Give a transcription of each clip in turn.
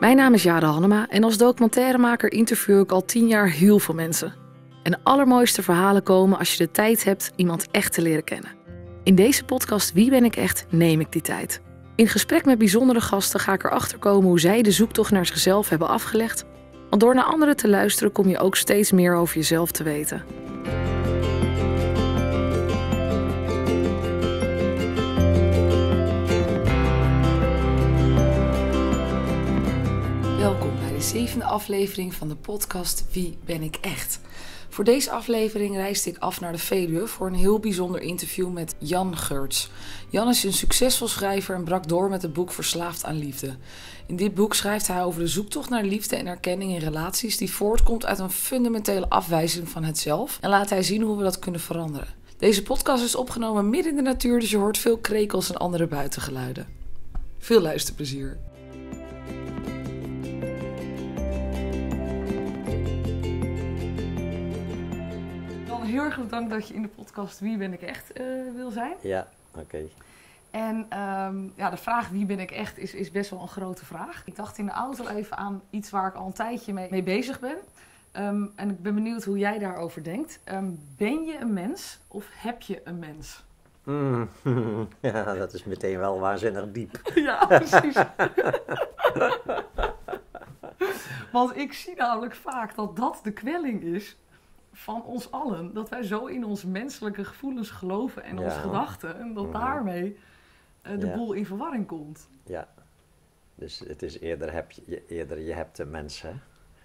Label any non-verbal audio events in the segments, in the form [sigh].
Mijn naam is Jade Hannema en als documentairemaker interview ik al tien jaar heel veel mensen. En de allermooiste verhalen komen als je de tijd hebt iemand echt te leren kennen. In deze podcast Wie ben ik echt neem ik die tijd. In gesprek met bijzondere gasten ga ik erachter komen hoe zij de zoektocht naar zichzelf hebben afgelegd. Want door naar anderen te luisteren kom je ook steeds meer over jezelf te weten. Zevende aflevering van de podcast Wie ben ik echt? Voor deze aflevering reisde ik af naar de Veluwe voor een heel bijzonder interview met Jan Geurts. Jan is een succesvol schrijver en brak door met het boek Verslaafd aan Liefde. In dit boek schrijft hij over de zoektocht naar liefde en erkenning in relaties die voortkomt uit een fundamentele afwijzing van het zelf en laat hij zien hoe we dat kunnen veranderen. Deze podcast is opgenomen midden in de natuur, dus je hoort veel krekels en andere buitengeluiden. Veel luisterplezier. Heel erg bedankt dat je in de podcast Wie ben ik echt eh, wil zijn. Ja, oké. En ehm, ja, de vraag wie ben ik echt is, is best wel een grote vraag. Ik dacht in de auto even aan iets waar ik al een tijdje mee, mee bezig ben. Ehm, en ik ben benieuwd hoe jij daarover denkt. Ehm, ben je een mens of heb je een mens? Mm, [laughs] ja, dat is meteen wel waanzinnig diep. [laughs] ja, precies. [laughs] Want ik zie namelijk vaak dat dat de kwelling is van ons allen. Dat wij zo in onze menselijke gevoelens geloven en onze Ja. gedachten. En dat Mhm. daarmee eh, de Ja. boel in verwarring komt. Ja. Dus het is eerder, heb je, eerder je hebt de mens, hè?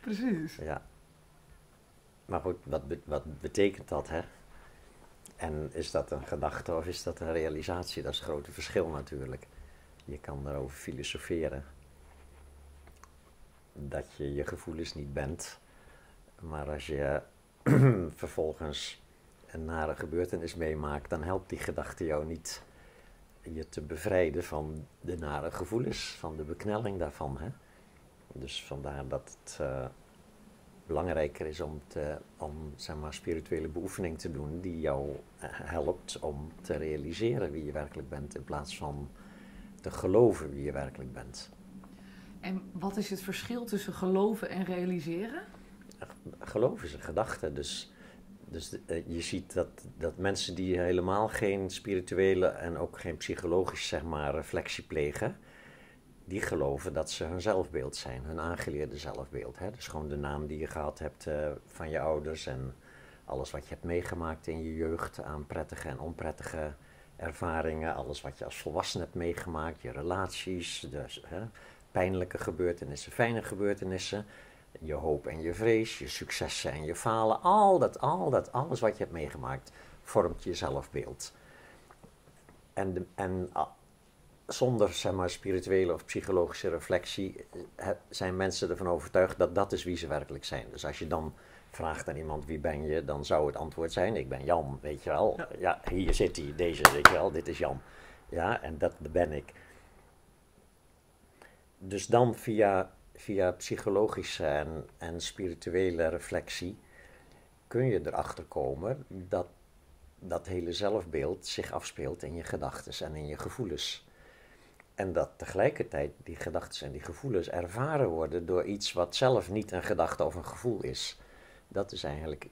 Precies. Ja. Maar goed, wat, be- wat betekent dat, hè? En is dat een gedachte of is dat een realisatie? Dat is het grote verschil natuurlijk. Je kan erover filosoferen. Dat je je gevoelens niet bent. Maar als je [clears throat] vervolgens een nare gebeurtenis meemaakt, dan helpt die gedachte jou niet je te bevrijden van de nare gevoelens, van de beknelling daarvan. Hè? Dus vandaar dat het eh, belangrijker is om, te, om zeg maar, spirituele beoefening te doen die jou eh, helpt om te realiseren wie je werkelijk bent, in plaats van te geloven wie je werkelijk bent. En wat is het verschil tussen geloven en realiseren? Geloof is een dus, dus eh, je ziet dat, dat mensen die helemaal geen spirituele en ook geen psychologische zeg maar, reflectie plegen, die geloven dat ze hun zelfbeeld zijn, hun aangeleerde zelfbeeld. Hè? Dus gewoon de naam die je gehad hebt eh, van je ouders en alles wat je hebt meegemaakt in je jeugd aan prettige en onprettige ervaringen, alles wat je als volwassene hebt meegemaakt, je relaties, dus, hè, pijnlijke gebeurtenissen, fijne gebeurtenissen, je hoop en je vrees, je successen en je falen, al dat, al dat, alles wat je hebt meegemaakt, vormt je zelfbeeld. En, de, en ah, zonder zeg maar, spirituele of psychologische reflectie eh, zijn mensen ervan overtuigd dat dat is wie ze werkelijk zijn. Dus als je dan vraagt aan iemand wie ben je, dan zou het antwoord zijn ik ben Jan, weet je wel. Ja. Ja, hier zit hij, deze, weet je wel, dit is Jan. Ja, en dat ben ik. Dus dan via, via psychologische en, en spirituele reflectie kun je erachter komen dat dat hele zelfbeeld zich afspeelt in je gedachten en in je gevoelens. En dat tegelijkertijd die gedachten en die gevoelens ervaren worden door iets wat zelf niet een gedachte of een gevoel is. Dat is eigenlijk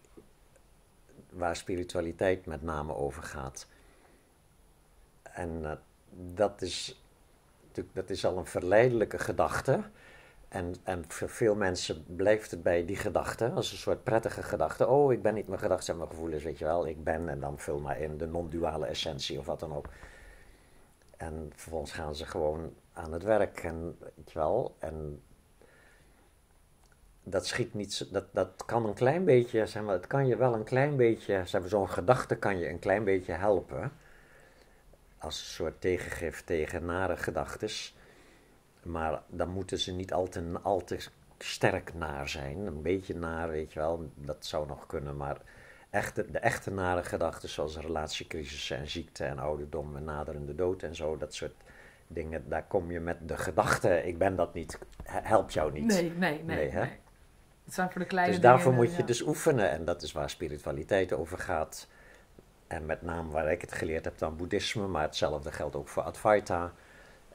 waar spiritualiteit met name over gaat. En eh, dat, is, dat is al een verleidelijke gedachte. En, en voor veel mensen blijft het bij die gedachte, als een soort prettige gedachte. Oh, ik ben niet mijn gedachten en mijn gevoelens, weet je wel. Ik ben en dan vul maar in de non-duale essentie of wat dan ook. En vervolgens gaan ze gewoon aan het werk en weet je wel. En dat schiet niet, dat, dat kan een klein beetje, zeg maar, het kan je wel een klein beetje, zeg maar, zo'n gedachte kan je een klein beetje helpen. Als een soort tegengif tegen nare gedachtes. Maar dan moeten ze niet al te, al te sterk naar zijn. Een beetje naar, weet je wel, dat zou nog kunnen. Maar echte, de echte nare gedachten, zoals relatiecrisissen en ziekte en ouderdom en naderende dood en zo, dat soort dingen, daar kom je met de gedachte, ik ben dat niet, he- helpt jou niet. Nee, nee, nee. Nee, hè? nee. Het zijn voor de kleine Dus daarvoor dingen, moet je ja. dus oefenen en dat is waar spiritualiteit over gaat. En met name waar ik het geleerd heb dan boeddhisme, maar hetzelfde geldt ook voor Advaita.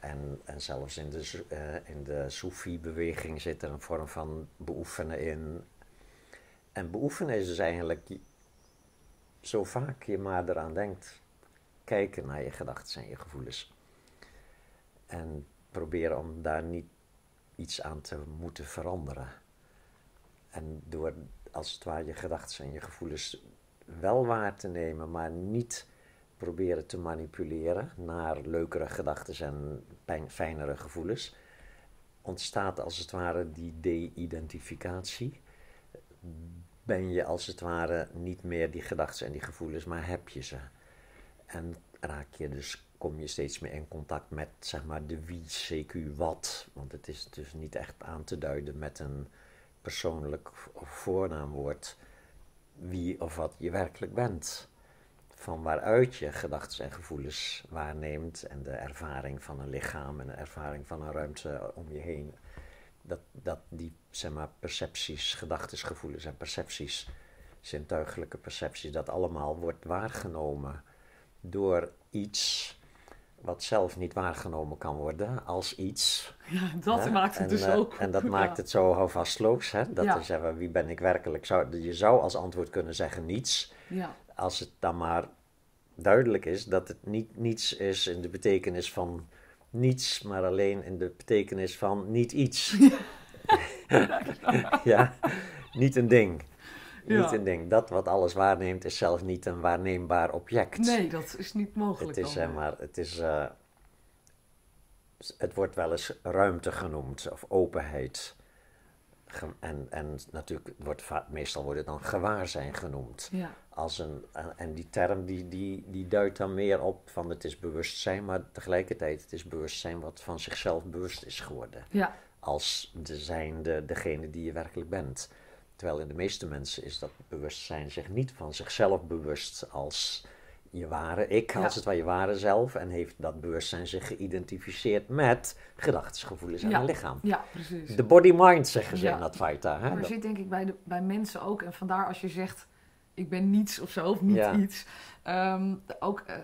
En, en zelfs in de, uh, in de Soefi-beweging zit er een vorm van beoefenen in. En beoefenen is dus eigenlijk zo vaak je maar eraan denkt, kijken naar je gedachten en je gevoelens. En proberen om daar niet iets aan te moeten veranderen. En door als het ware je gedachten en je gevoelens wel waar te nemen, maar niet proberen te manipuleren naar leukere gedachten en fijnere gevoelens, ontstaat als het ware die de-identificatie. Ben je als het ware niet meer die gedachten en die gevoelens, maar heb je ze. En raak je dus, kom je steeds meer in contact met zeg maar de wie, CQ, wat. Want het is dus niet echt aan te duiden met een persoonlijk voornaamwoord wie of wat je werkelijk bent. Van waaruit je gedachten en gevoelens waarneemt en de ervaring van een lichaam en de ervaring van een ruimte om je heen. Dat, dat die zeg maar, percepties, gedachten, gevoelens en percepties, zintuigelijke percepties, dat allemaal wordt waargenomen door iets wat zelf niet waargenomen kan worden als iets. Ja, dat maakt het dus eh, ook. En dat maakt het zo houvastloos. Hè? Dat ja. zeggen, wie ben ik werkelijk? Zou, je zou als antwoord kunnen zeggen niets. Ja. Als het dan maar duidelijk is dat het niet niets is in de betekenis van niets, maar alleen in de betekenis van niet iets. ja, [laughs] niet een ding. Niet een ding. Dat wat alles waarneemt is zelfs niet een waarneembaar object. Nee, dat is niet mogelijk. Het is, zeg maar, het is... Uh, het wordt wel eens ruimte genoemd of openheid. En, en natuurlijk wordt meestal wordt het dan gewaarzijn genoemd. Ja. Als een, en die term die, die, die duidt dan meer op van het is bewustzijn, maar tegelijkertijd het is bewustzijn wat van zichzelf bewust is geworden. Ja. Als de zijnde, degene die je werkelijk bent. Terwijl in de meeste mensen is dat bewustzijn zich niet van zichzelf bewust als je ware ik, als het ware je ware zelf. En heeft dat bewustzijn zich geïdentificeerd met gedachten, gevoelens en ja. een lichaam. Ja, precies. De body-mind zeggen ze in dat Vaita. Hè? Maar zit denk ik bij, de, bij mensen ook. En vandaar als je zegt, ik ben niets of zo, of niet iets. Um, ook, uh,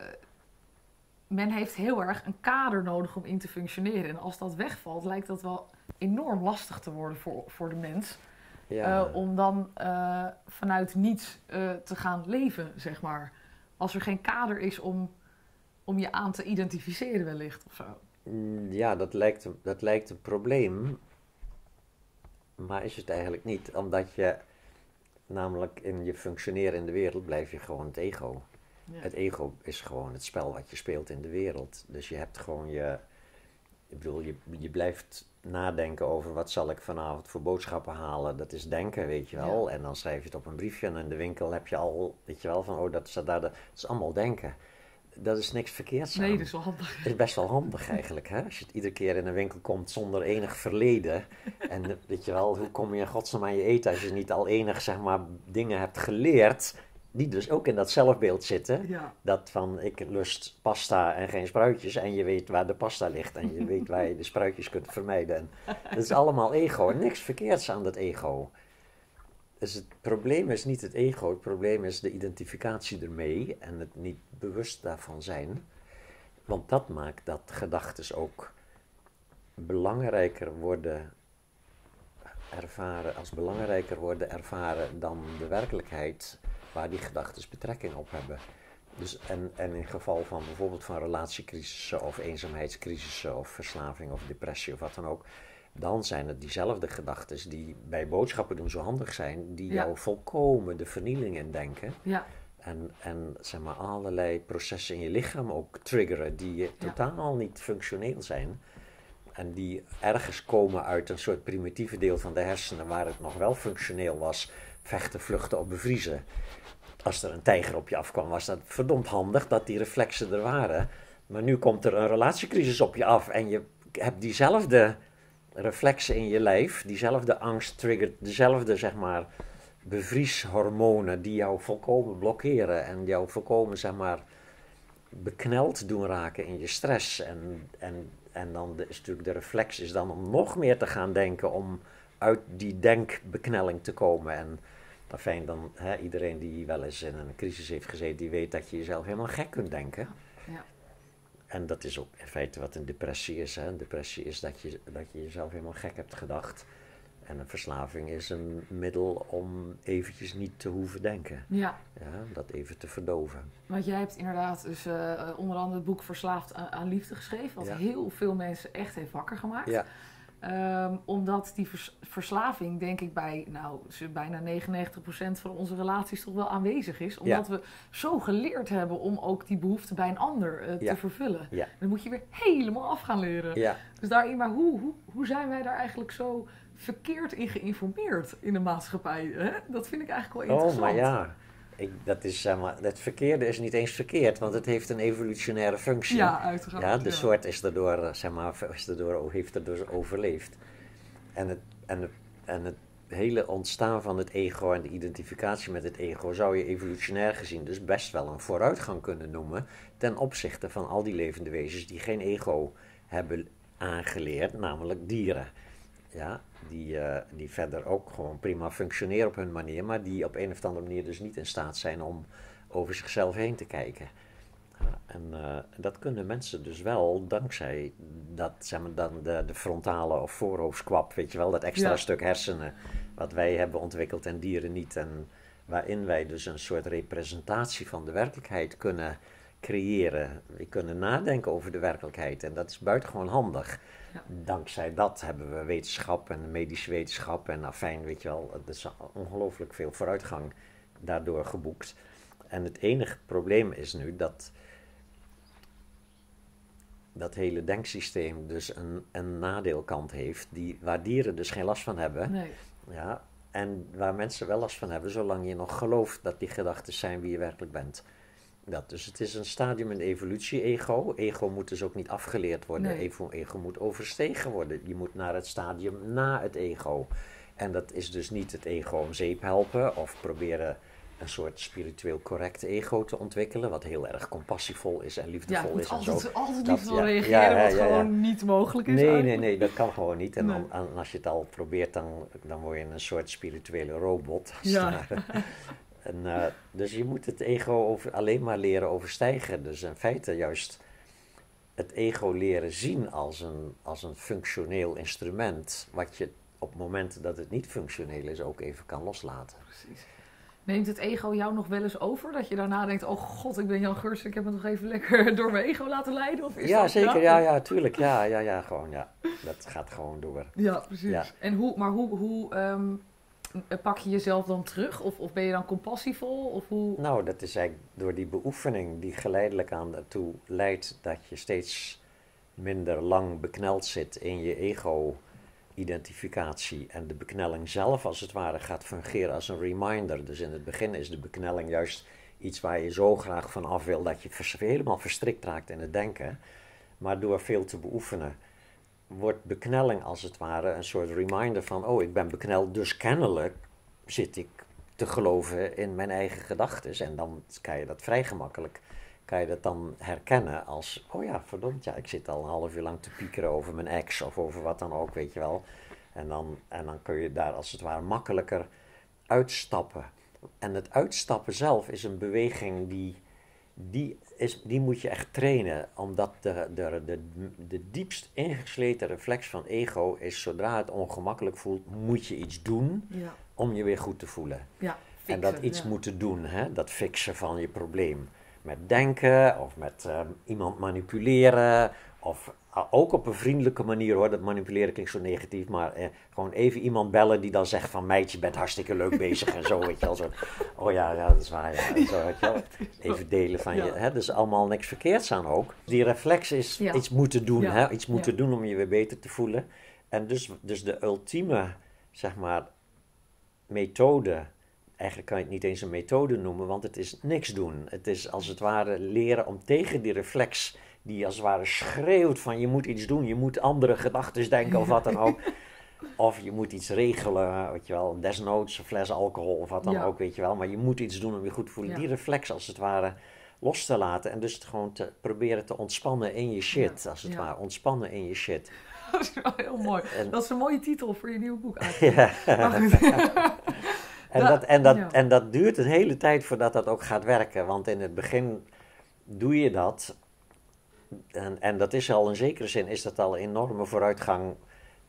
men heeft heel erg een kader nodig om in te functioneren. En als dat wegvalt, lijkt dat wel enorm lastig te worden voor, voor de mens. Ja. Uh, om dan uh, vanuit niets uh, te gaan leven, zeg maar. Als er geen kader is om, om je aan te identificeren wellicht of zo. Ja, dat lijkt, dat lijkt een probleem. Maar is het eigenlijk niet. Omdat je namelijk in je functioneren in de wereld blijf je gewoon het ego. Ja. Het ego is gewoon het spel wat je speelt in de wereld. Dus je hebt gewoon je... Ik bedoel, je, je blijft nadenken over wat zal ik vanavond voor boodschappen halen. Dat is denken, weet je wel. Ja. En dan schrijf je het op een briefje en in de winkel heb je al, weet je wel, van oh, dat staat daar. Dat is allemaal denken. Dat is niks verkeerds aan. Nee, dat is wel handig. Het is best wel handig eigenlijk, hè? Als je het iedere keer in een winkel komt zonder enig verleden. En weet je wel, hoe kom je in godsnaam aan je eten als je niet al enig, zeg maar, dingen hebt geleerd die dus ook in dat zelfbeeld zitten. Ja. Dat van ik lust pasta en geen spruitjes en je weet waar de pasta ligt en je weet waar je de spruitjes kunt vermijden. En dat is allemaal ego niks verkeerds aan dat ego. Dus het probleem is niet het ego, het probleem is de identificatie ermee en het niet bewust daarvan zijn. Want dat maakt dat gedachten ook belangrijker worden ervaren, als belangrijker worden ervaren dan de werkelijkheid waar die gedachten betrekking op hebben. Dus en, en in geval van bijvoorbeeld van relatiecrisissen of eenzaamheidscrisissen of verslaving of depressie of wat dan ook, dan zijn het diezelfde gedachten die bij boodschappen doen zo handig zijn, die Ja. jou volkomen de vernieling in denken. Ja, En, en zeg maar allerlei processen in je lichaam ook triggeren die Ja. totaal niet functioneel zijn. En die ergens komen uit een soort primitieve deel van de hersenen waar het nog wel functioneel was. Vechten, vluchten of bevriezen. Als er een tijger op je afkwam, was dat verdomd handig dat die reflexen er waren. Maar nu komt er een relatiecrisis op je af en je hebt diezelfde reflexen in je lijf, diezelfde angst triggert, dezelfde zeg maar bevrieshormonen die jou volkomen blokkeren en jou volkomen zeg maar bekneld doen raken in je stress. En, en, en dan de, is natuurlijk de reflex is dan om nog meer te gaan denken om uit die denkbeknelling te komen. En fijn dan hè, iedereen die wel eens in een crisis heeft gezeten, die weet dat je jezelf helemaal gek kunt denken. Ja. En dat is ook in feite wat een depressie is. Hè? Een depressie is dat je, dat je jezelf helemaal gek hebt gedacht. En een verslaving is een middel om eventjes niet te hoeven denken. Ja. ja dat even te verdoven. Want jij hebt inderdaad dus uh, onder andere het boek Verslaafd aan, Liefde geschreven. Wat heel veel mensen echt heeft wakker gemaakt. Ja. Ehm, omdat die verslaving, denk ik, bij nou, bijna 99% van onze relaties toch wel aanwezig is. Omdat we zo geleerd hebben om ook die behoefte bij een ander uh, te vervullen. Dan moet je weer helemaal af gaan leren. Dus daarin, maar hoe, hoe, hoe zijn wij daar eigenlijk zo verkeerd in geïnformeerd in de maatschappij? Hè? Dat vind ik eigenlijk wel interessant. Oh, maar ja. Ik, dat is, zeg maar, het verkeerde is niet eens verkeerd, want het heeft een evolutionaire functie. Ja, uiteraard. Ja, de soort is erdoor, eh, zeg maar, is erdoor, heeft erdoor overleefd. En het, en, het, en het hele ontstaan van het ego en de identificatie met het ego zou je evolutionair gezien dus best wel een vooruitgang kunnen noemen ten opzichte van al die levende wezens die geen ego hebben aangeleerd, namelijk dieren. Ja, die, uh, die verder ook gewoon prima functioneren op hun manier, maar die op een of andere manier dus niet in staat zijn om over zichzelf heen te kijken. en uh, dat kunnen mensen dus wel dankzij dat, zeg maar, dan de, de frontale of voorhoofdskwap, weet je wel, dat extra stuk hersenen wat wij hebben ontwikkeld en dieren niet. En waarin wij dus een soort representatie van de werkelijkheid kunnen creëren. We kunnen nadenken over de werkelijkheid en dat is buitengewoon handig. Dankzij dat hebben we wetenschap en medische wetenschap en afijn, weet je wel, er is ongelooflijk veel vooruitgang daardoor geboekt. En het enige probleem is nu dat dat hele denksysteem dus een, een nadeelkant heeft, die, waar dieren dus geen last van hebben. Nee. Ja, en waar mensen wel last van hebben, zolang je nog gelooft dat die gedachten zijn wie je werkelijk bent. Dat, dus het is een stadium in evolutie, ego. Ego moet dus ook niet afgeleerd worden. Ego, ego moet overstegen worden. Je moet naar het stadium na het ego. En dat is dus niet het ego om zeep helpen of proberen een soort spiritueel correct ego te ontwikkelen, wat heel erg compassievol is en liefdevol ja, is. Altijd, en zo. altijd liefdevol reageren, wat gewoon niet mogelijk is. Nee, nee, nee, dat kan gewoon niet. En, dan, als je het al probeert, dan, dan word je een soort spirituele robot. Ja. [laughs] En, uh, dus je moet het ego over, alleen maar leren overstijgen. Dus in feite juist het ego leren zien als een, als een functioneel instrument, wat je op momenten dat het niet functioneel is ook even kan loslaten. Precies. Neemt het ego jou nog wel eens over? Dat je daarna denkt, oh god, ik ben Jan Gurs, ik heb me nog even lekker [laughs] door mijn ego laten leiden? Of is ja, zeker. Ja, ja, tuurlijk. Ja, ja, ja, gewoon, ja. Dat gaat gewoon door. Ja, precies. En hoe, maar hoe, hoe ehm, pak je jezelf dan terug? Of, of ben je dan compassievol? Of hoe? Nou, dat is eigenlijk door die beoefening die geleidelijk aan ertoe leidt dat je steeds minder lang bekneld zit in je ego-identificatie. En de beknelling zelf, als het ware, gaat fungeren als een reminder. Dus in het begin is de beknelling juist iets waar je zo graag van af wil dat je helemaal verstrikt raakt in het denken. Maar door veel te beoefenen wordt beknelling als het ware een soort reminder van, oh ik ben bekneld, dus kennelijk zit ik te geloven in mijn eigen gedachten. En dan kan je dat vrij gemakkelijk, kan je dat dan herkennen als, oh ja, verdomd, ja, ik zit al een half uur lang te piekeren over mijn ex of over wat dan ook, weet je wel. En dan, en dan kun je daar als het ware makkelijker uitstappen. En het uitstappen zelf is een beweging die die, is, die moet je echt trainen, omdat de, de, de, de diepst ingesleten reflex van ego is, zodra het ongemakkelijk voelt, moet je iets doen ja. om je weer goed te voelen. Ja, en dat iets moeten doen, hè, dat fixen van je probleem. Met denken of met uh, iemand manipuleren of ook op een vriendelijke manier hoor, dat manipuleren klinkt zo negatief, maar eh, gewoon even iemand bellen die dan zegt van meidje, je bent hartstikke leuk bezig en zo, weet je wel. Zo, oh ja, ja, dat is waar, ja. Zo, weet je wel. Even delen van je, hè, dus allemaal niks verkeerds aan ook. Die reflex is iets moeten doen, hè, iets moeten doen om je weer beter te voelen. En dus, dus de ultieme, zeg maar, methode, eigenlijk kan je het niet eens een methode noemen, want het is niks doen. Het is als het ware leren om tegen die reflex die als het ware schreeuwt van je moet iets doen, je moet andere gedachten denken of wat dan ook. [laughs] Of je moet iets regelen, weet je wel, desnoods een fles alcohol of wat dan ook, weet je wel. Maar je moet iets doen om je goed te voelen. Die reflex als het ware los te laten en dus het gewoon te proberen te ontspannen in je shit, als het ware. Ontspannen in je shit. [laughs] Dat is wel heel mooi. dat is een mooie titel voor je nieuwe boek eigenlijk. [laughs] Ja. en, dat, en, dat, en dat duurt een hele tijd voordat dat ook gaat werken. Want in het begin doe je dat en, en dat is al in zekere zin is dat al een enorme vooruitgang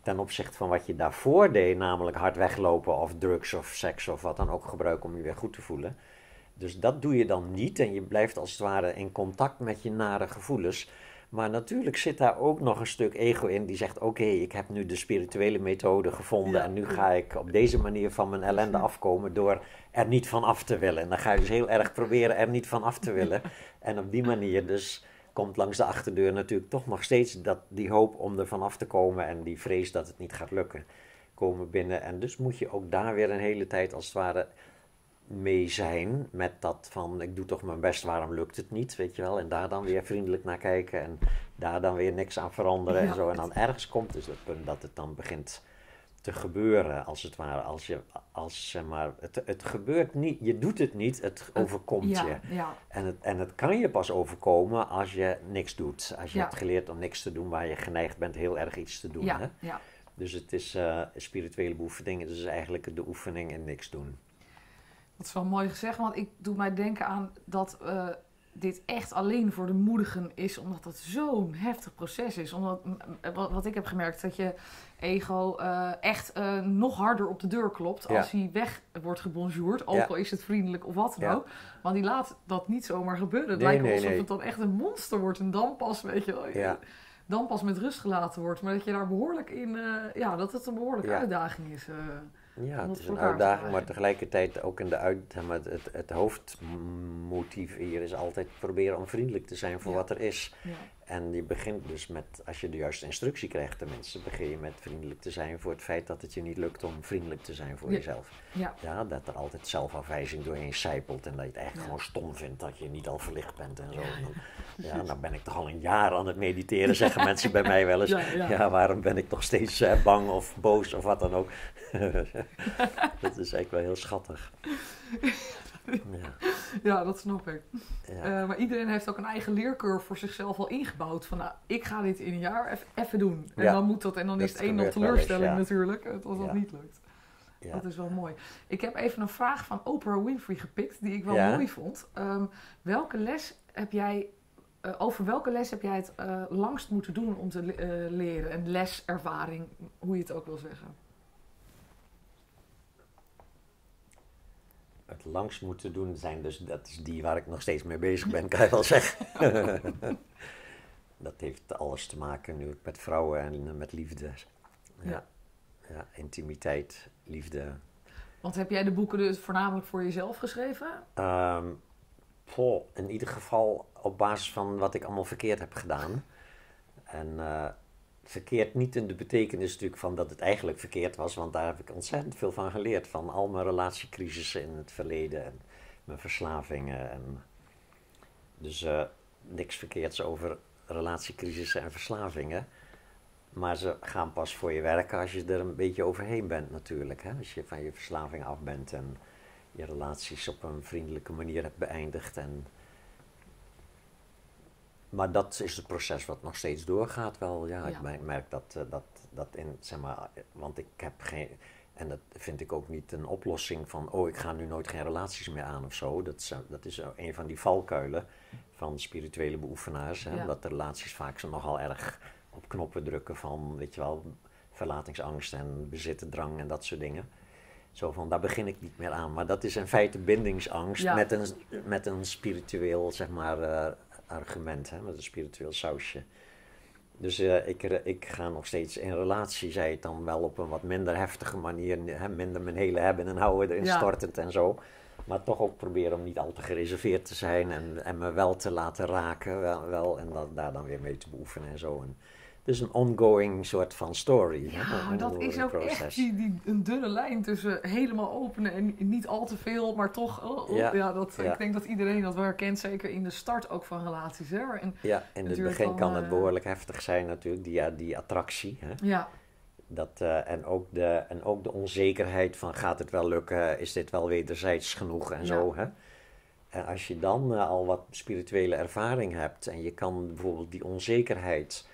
ten opzichte van wat je daarvoor deed, namelijk hard weglopen of drugs of seks of wat dan ook gebruiken om je weer goed te voelen. Dus dat doe je dan niet en je blijft als het ware in contact met je nare gevoelens. Maar natuurlijk zit daar ook nog een stuk ego in die zegt: Oké, ik heb nu de spirituele methode gevonden en nu ga ik op deze manier van mijn ellende afkomen door er niet van af te willen. En dan ga je dus heel erg proberen er niet van af te willen. [laughs] En op die manier dus komt langs de achterdeur natuurlijk toch nog steeds dat, die hoop om er van af te komen en die vrees dat het niet gaat lukken komen binnen. En dus moet je ook daar weer een hele tijd als het ware mee zijn met dat van ik doe toch mijn best, waarom lukt het niet, weet je wel. En daar dan weer vriendelijk naar kijken en daar dan weer niks aan veranderen en zo. En dan ergens komt dus dat punt dat het dan begint te gebeuren, als het ware. Als je, als zeg maar, het, het gebeurt niet, je doet het niet, het overkomt ja, je. Ja. En het, en het kan je pas overkomen als je niks doet. Als je Ja. hebt geleerd om niks te doen waar je geneigd bent heel erg iets te doen. Hè? Dus het is eh, spirituele beoefening, het is eigenlijk de oefening in niks doen. Dat is wel mooi gezegd, want ik doe mij denken aan dat eh, dit echt alleen voor de moedigen is, omdat het zo'n heftig proces is. Omdat, wat, ik heb gemerkt, dat je ego eh, echt eh, nog harder op de deur klopt Ja. als hij weg wordt gebonjourd, ook Ja. al is het vriendelijk of wat dan Ja. ook. Want die laat dat niet zomaar gebeuren. Het Nee, lijkt nee, alsof nee. het dan echt een monster wordt en dan pas, weet je wel, dan pas met rust gelaten wordt. Maar dat je daar behoorlijk in, eh, ja, dat het een behoorlijke uitdaging is. Ja, het is een uitdaging, maar tegelijkertijd ook in de uit, maar, het, het hoofdmotief hier is altijd proberen om vriendelijk te zijn voor Ja. wat er is. Ja. En je begint dus met, als je de juiste instructie krijgt tenminste, begin je met vriendelijk te zijn voor het feit dat het je niet lukt om vriendelijk te zijn voor Ja. jezelf. Ja. Ja, dat er altijd zelfafwijzing doorheen sijpelt en dat je het eigenlijk Ja. gewoon stom vindt dat je niet al verlicht bent en zo. En dan, ja, nou ben ik toch al een jaar aan het mediteren, zeggen mensen bij mij wel eens. [laughs] Ja, Ja, ja. waarom ben ik nog steeds eh, bang of boos of wat dan ook. [laughs] dat is eigenlijk wel heel schattig. Ja, [laughs] ja, dat snap ik. ja. Eh, maar iedereen heeft ook een eigen leercurve voor zichzelf al ingebouwd. Van nou, ik ga dit in een jaar even doen. En Ja. dan moet dat. En dan Dat is het één nog teleurstelling natuurlijk. eh, Als dat Ja. niet lukt. Dat is wel mooi. Ik heb even een vraag van Oprah Winfrey gepikt. Die ik wel mooi vond. Ehm, welke les heb jij... eh, over welke les heb jij het eh, langst moeten doen om te le- eh, leren? Een leservaring, hoe je het ook wil zeggen. Het langst moeten doen zijn, dus dat is die waar ik nog steeds mee bezig ben, kan je wel zeggen. [laughs] dat heeft alles te maken nu met vrouwen en met liefde. Ja. Ja. ja. intimiteit, liefde. Want heb jij de boeken dus voornamelijk voor jezelf geschreven? Goh, in ieder geval op basis van wat ik allemaal verkeerd heb gedaan. En eh, verkeerd niet in de betekenis natuurlijk van dat het eigenlijk verkeerd was, want daar heb ik ontzettend veel van geleerd. Van al mijn relatiecrisissen in het verleden en mijn verslavingen. En dus eh, niks verkeerds over relatiecrisissen en verslavingen. Maar ze gaan pas voor je werken als je er een beetje overheen bent natuurlijk. Hè? Als je van je verslaving af bent en je relaties op een vriendelijke manier hebt beëindigd. En... Maar dat is het proces wat nog steeds doorgaat wel. Ja, ik Ja. merk- merk dat, eh, dat, dat in, zeg maar, want ik heb geen, en dat vind ik ook niet een oplossing van, oh ik ga nu nooit geen relaties meer aan of zo. Dat is, dat is een van die valkuilen van spirituele beoefenaars. Hè? Ja. Omdat de relaties vaak zo nogal erg op knoppen drukken van, weet je wel, verlatingsangst en bezittendrang en dat soort dingen. Zo van, daar begin ik niet meer aan. Maar dat is in feite bindingsangst Ja. met, een, met een spiritueel, zeg maar, eh, argument, hè? met een spiritueel sausje. Dus eh, ik, ik ga nog steeds in relatie, zei het dan wel op een wat minder heftige manier, hè? minder mijn hele hebben en houden erin Ja. stortend en zo. Maar toch ook proberen om niet al te gereserveerd te zijn en, en me wel te laten raken, wel, wel en dat, daar dan weer mee te beoefenen en zo. En, dus een ongoing soort van story. Ja, dat is ook echt die, die, een dunne lijn tussen helemaal openen en niet al te veel, maar toch. oh, oh, ja. Ja, dat, ja. Ik denk dat iedereen dat wel herkent, zeker in de start ook van relaties. Hè? En, Ja, in het begin dan, kan het eh, behoorlijk heftig zijn natuurlijk, die, ja, die attractie. Hè? ja, Dat, eh, en, ook de, en ook de onzekerheid van gaat het wel lukken, is dit wel wederzijds genoeg en Ja. zo. Hè? En als je dan eh, al wat spirituele ervaring hebt en je kan bijvoorbeeld die onzekerheid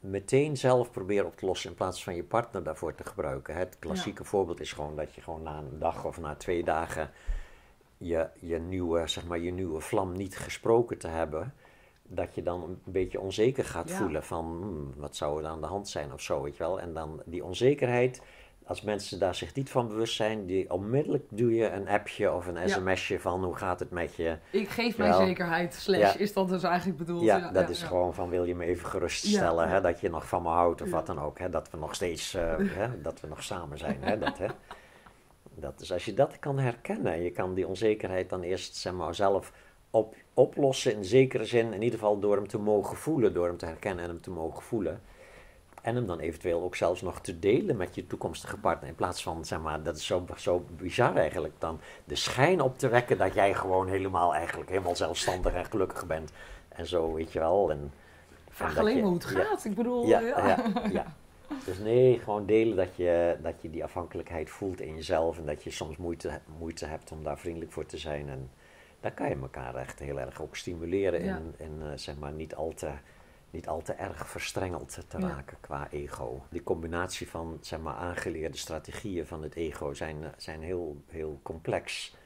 meteen zelf proberen op te lossen in plaats van je partner daarvoor te gebruiken. Het klassieke voorbeeld is gewoon dat je gewoon na een dag of na twee dagen je, je, nieuwe, zeg maar, je nieuwe vlam niet gesproken te hebben, dat je dan een beetje onzeker gaat Ja. voelen van hmm, wat zou er aan de hand zijn of zo, weet je wel. En dan die onzekerheid, als mensen daar zich niet van bewust zijn, die onmiddellijk doe je een appje of een sms'je van hoe gaat het met je. Ik geef mij zekerheid, slash, ja. is dat dus eigenlijk bedoeld? Ja, dat is gewoon van wil je me even geruststellen, hè, dat je nog van me houdt of wat dan ook. Hè, dat we nog steeds, eh, [laughs] hè, dat we nog samen zijn. Hè, dat, hè. Dat is, als je dat kan herkennen en je kan die onzekerheid dan eerst zeg maar, zelf op, oplossen in zekere zin, in ieder geval door hem te mogen voelen, door hem te herkennen en hem te mogen voelen. En hem dan eventueel ook zelfs nog te delen met je toekomstige partner. In plaats van, zeg maar, dat is zo, zo bizar eigenlijk, dan de schijn op te wekken dat jij gewoon helemaal eigenlijk helemaal zelfstandig en gelukkig bent. En zo, weet je wel. En, Vraag alleen je- hoe het ja, gaat. Ik bedoel, ja, [laughs] ja. Dus nee, gewoon delen dat je, dat je die afhankelijkheid voelt in jezelf en dat je soms moeite, moeite hebt om daar vriendelijk voor te zijn. En daar kan je elkaar echt heel erg ook stimuleren in, in eh, zeg maar niet al te, niet al te erg verstrengeld te Ja. raken qua ego. Die combinatie van zeg maar aangeleerde strategieën van het ego zijn, eh, zijn heel, heel complex.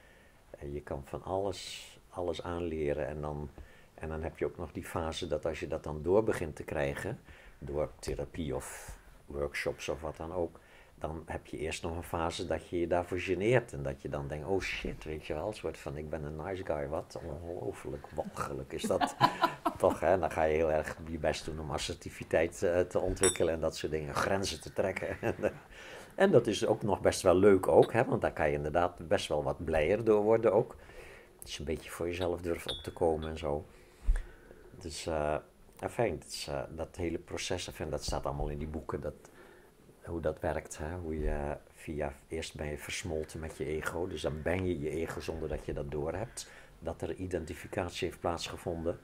En je kan van alles, alles aanleren en dan, en dan heb je ook nog die fase dat als je dat dan door begint te krijgen, door therapie of workshops of wat dan ook, dan heb je eerst nog een fase dat je je daarvoor geneert en dat je dan denkt, oh shit, weet je wel, een soort van ik ben een nice guy, wat ongelooflijk walgelijk is dat. [laughs] Toch, hè? Dan ga je heel erg je best doen om assertiviteit eh, te ontwikkelen en dat soort dingen, grenzen te trekken. [laughs] En, eh, en dat is ook nog best wel leuk ook, hè? want daar kan je inderdaad best wel wat blijer door worden ook. Dus een beetje voor jezelf durven op te komen en zo. Dus, eh fijn, dat, is, eh, dat hele proces, dat staat allemaal in die boeken, dat, hoe dat werkt. Hè? Hoe je via, eerst ben je versmolten met je ego, dus dan ben je je ego zonder dat je dat doorhebt. Dat er identificatie heeft plaatsgevonden.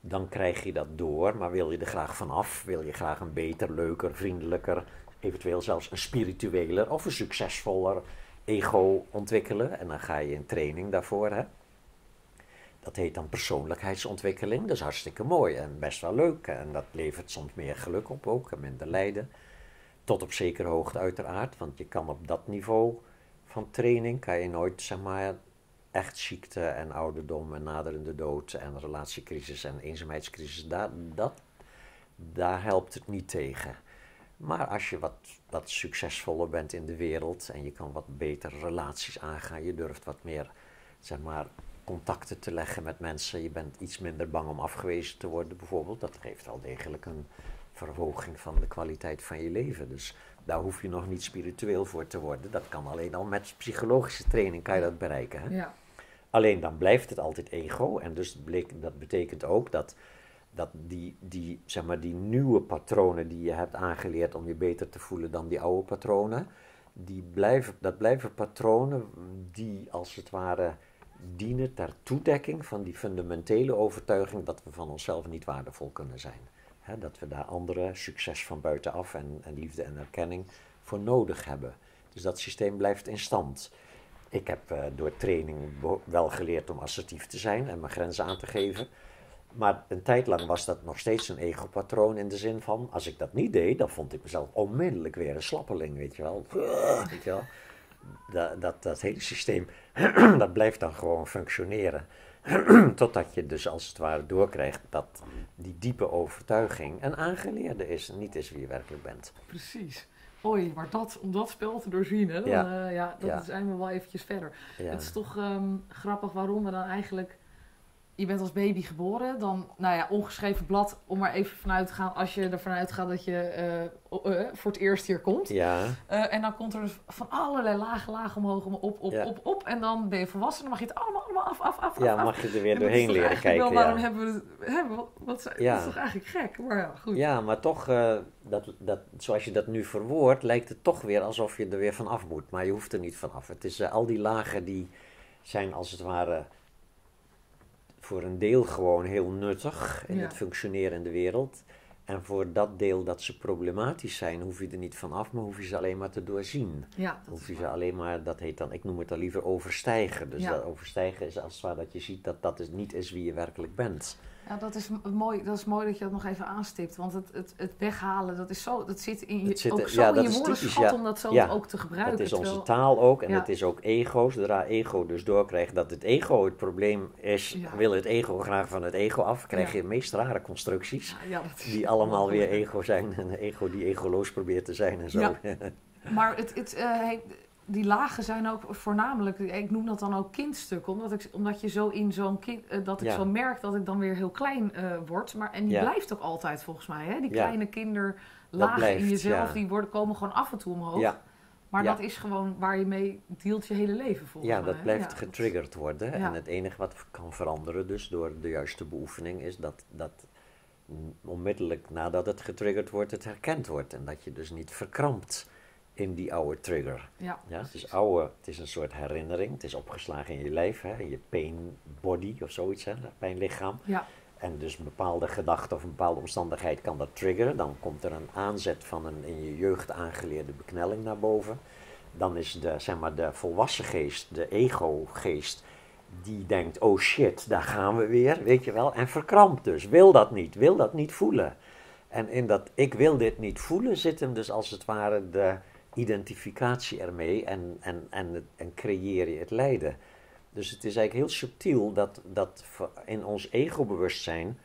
Dan krijg je dat door, maar wil je er graag vanaf? Wil je graag een beter, leuker, vriendelijker, eventueel zelfs een spiritueler of een succesvoller ego ontwikkelen? En dan ga je in training daarvoor. Hè? Dat heet dan persoonlijkheidsontwikkeling. Dat is hartstikke mooi en best wel leuk. En dat levert soms meer geluk op ook en minder lijden. Tot op zekere hoogte uiteraard, want je kan op dat niveau van training kan je nooit zeg maar echt ziekte en ouderdom en naderende dood en relatiecrisis en eenzaamheidscrisis, daar, dat, daar helpt het niet tegen. Maar als je wat, wat succesvoller bent in de wereld en je kan wat beter relaties aangaan, je durft wat meer zeg maar, contacten te leggen met mensen, je bent iets minder bang om afgewezen te worden bijvoorbeeld, dat geeft wel degelijk een verhoging van de kwaliteit van je leven. Dus daar hoef je nog niet spiritueel voor te worden. Dat kan alleen al met psychologische training kan je dat bereiken. Hè? Ja. Alleen dan blijft het altijd ego. En dus bleek- dat betekent ook dat, dat die, die, zeg maar, die nieuwe patronen die je hebt aangeleerd om je beter te voelen dan die oude patronen, die blijven, dat blijven patronen die als het ware dienen ter toedekking van die fundamentele overtuiging dat we van onszelf niet waardevol kunnen zijn. Hè, dat we daar andere succes van buitenaf en, en liefde en erkenning voor nodig hebben. Dus dat systeem blijft in stand. Ik heb eh, door training wel geleerd om assertief te zijn en mijn grenzen aan te geven. Maar een tijd lang was dat nog steeds een ego-patroon in de zin van, als ik dat niet deed, dan vond ik mezelf onmiddellijk weer een slappeling, weet je wel. Weet je wel? Dat, dat, dat hele systeem, [clears throat] dat blijft dan gewoon functioneren. [clears throat] Totdat je dus als het ware doorkrijgt dat die diepe overtuiging een aangeleerde is en niet is wie je werkelijk bent. Precies. Oei, maar dat, om dat spel te doorzien, hè, dan, Ja. ja. ja, dat Ja. zijn we wel eventjes verder. Het is toch ehm, grappig waarom we dan eigenlijk... Je bent als baby geboren, dan, nou ja, ongeschreven blad, om maar even vanuit te gaan, als je ervan uitgaat dat je eh, eh, voor het eerst hier komt. Ja, Eh, en dan komt er dus van allerlei lagen, lagen omhoog, om- op, op, Ja. op, op. En dan ben je volwassen, dan mag je het allemaal, allemaal af, af, af, ja af, mag je er weer doorheen leren kijken. Wel, waarom ja. hebben we het... Hebben we, wat, Ja. Dat is toch eigenlijk gek? Maar ja, goed. Ja, maar toch, dat, dat, zoals je dat nu verwoordt, lijkt het toch weer alsof je er weer van af moet. Maar je hoeft er niet van af. Het is, al die lagen die zijn als het ware voor een deel gewoon heel nuttig in Ja. het functioneren in de wereld. En voor dat deel dat ze problematisch zijn, hoef je er niet van af, maar hoef je ze alleen maar te doorzien. Ja, Hoef je ze alleen maar, dat heet dan, ik noem het dan liever overstijgen. Dus Ja. dat overstijgen is als het ware dat je ziet dat dat is, niet is wie je werkelijk bent. Ja, dat is mooi, dat is mooi dat je dat nog even aanstipt. Want het, het, het weghalen, dat, is zo, dat zit in je, zit, ook zo ja, in je woordenschat om dat zo ook te gebruiken. Het is onze taal ook en het is ook ego. Zodra ego dus doorkrijgt dat het ego het probleem is, wil het ego graag van het ego af, krijg je de meest rare constructies. die allemaal weer ego zijn. En ego die egoloos probeert te zijn en zo. [laughs] maar het, het, uh, die lagen zijn ook voornamelijk, ik noem dat dan ook kindstukken, omdat, ik, omdat je zo in zo'n kind, uh, dat ik zo merk dat ik dan weer heel klein uh, word. Maar, en die blijft ook altijd volgens mij, hè? die kleine kinderlagen in jezelf, die worden, komen gewoon af en toe omhoog. Maar dat is gewoon waar je mee deelt je hele leven volgens ja, mij. Dat blijft getriggerd worden. En het enige wat kan veranderen dus door de juiste beoefening is dat, dat onmiddellijk nadat het getriggerd wordt, het herkend wordt. En dat je dus niet verkrampt in die oude trigger. Ja, ja, het is oude, het is een soort herinnering. Het is opgeslagen in je lijf, hè, in je pain body of zoiets, hè, pijnlichaam. Ja. En dus een bepaalde gedachte of een bepaalde omstandigheid kan dat triggeren. Dan komt er een aanzet van een in je jeugd aangeleerde beknelling naar boven. Dan is de, zeg maar, de volwassen geest, de ego-geest, die denkt, oh shit, daar gaan we weer, weet je wel. En verkrampt dus, wil dat niet, wil dat niet voelen. En in dat ik wil dit niet voelen zit hem dus als het ware de identificatie ermee en, en, en, en creëer je het lijden. Dus het is eigenlijk heel subtiel dat, dat in ons ego-bewustzijn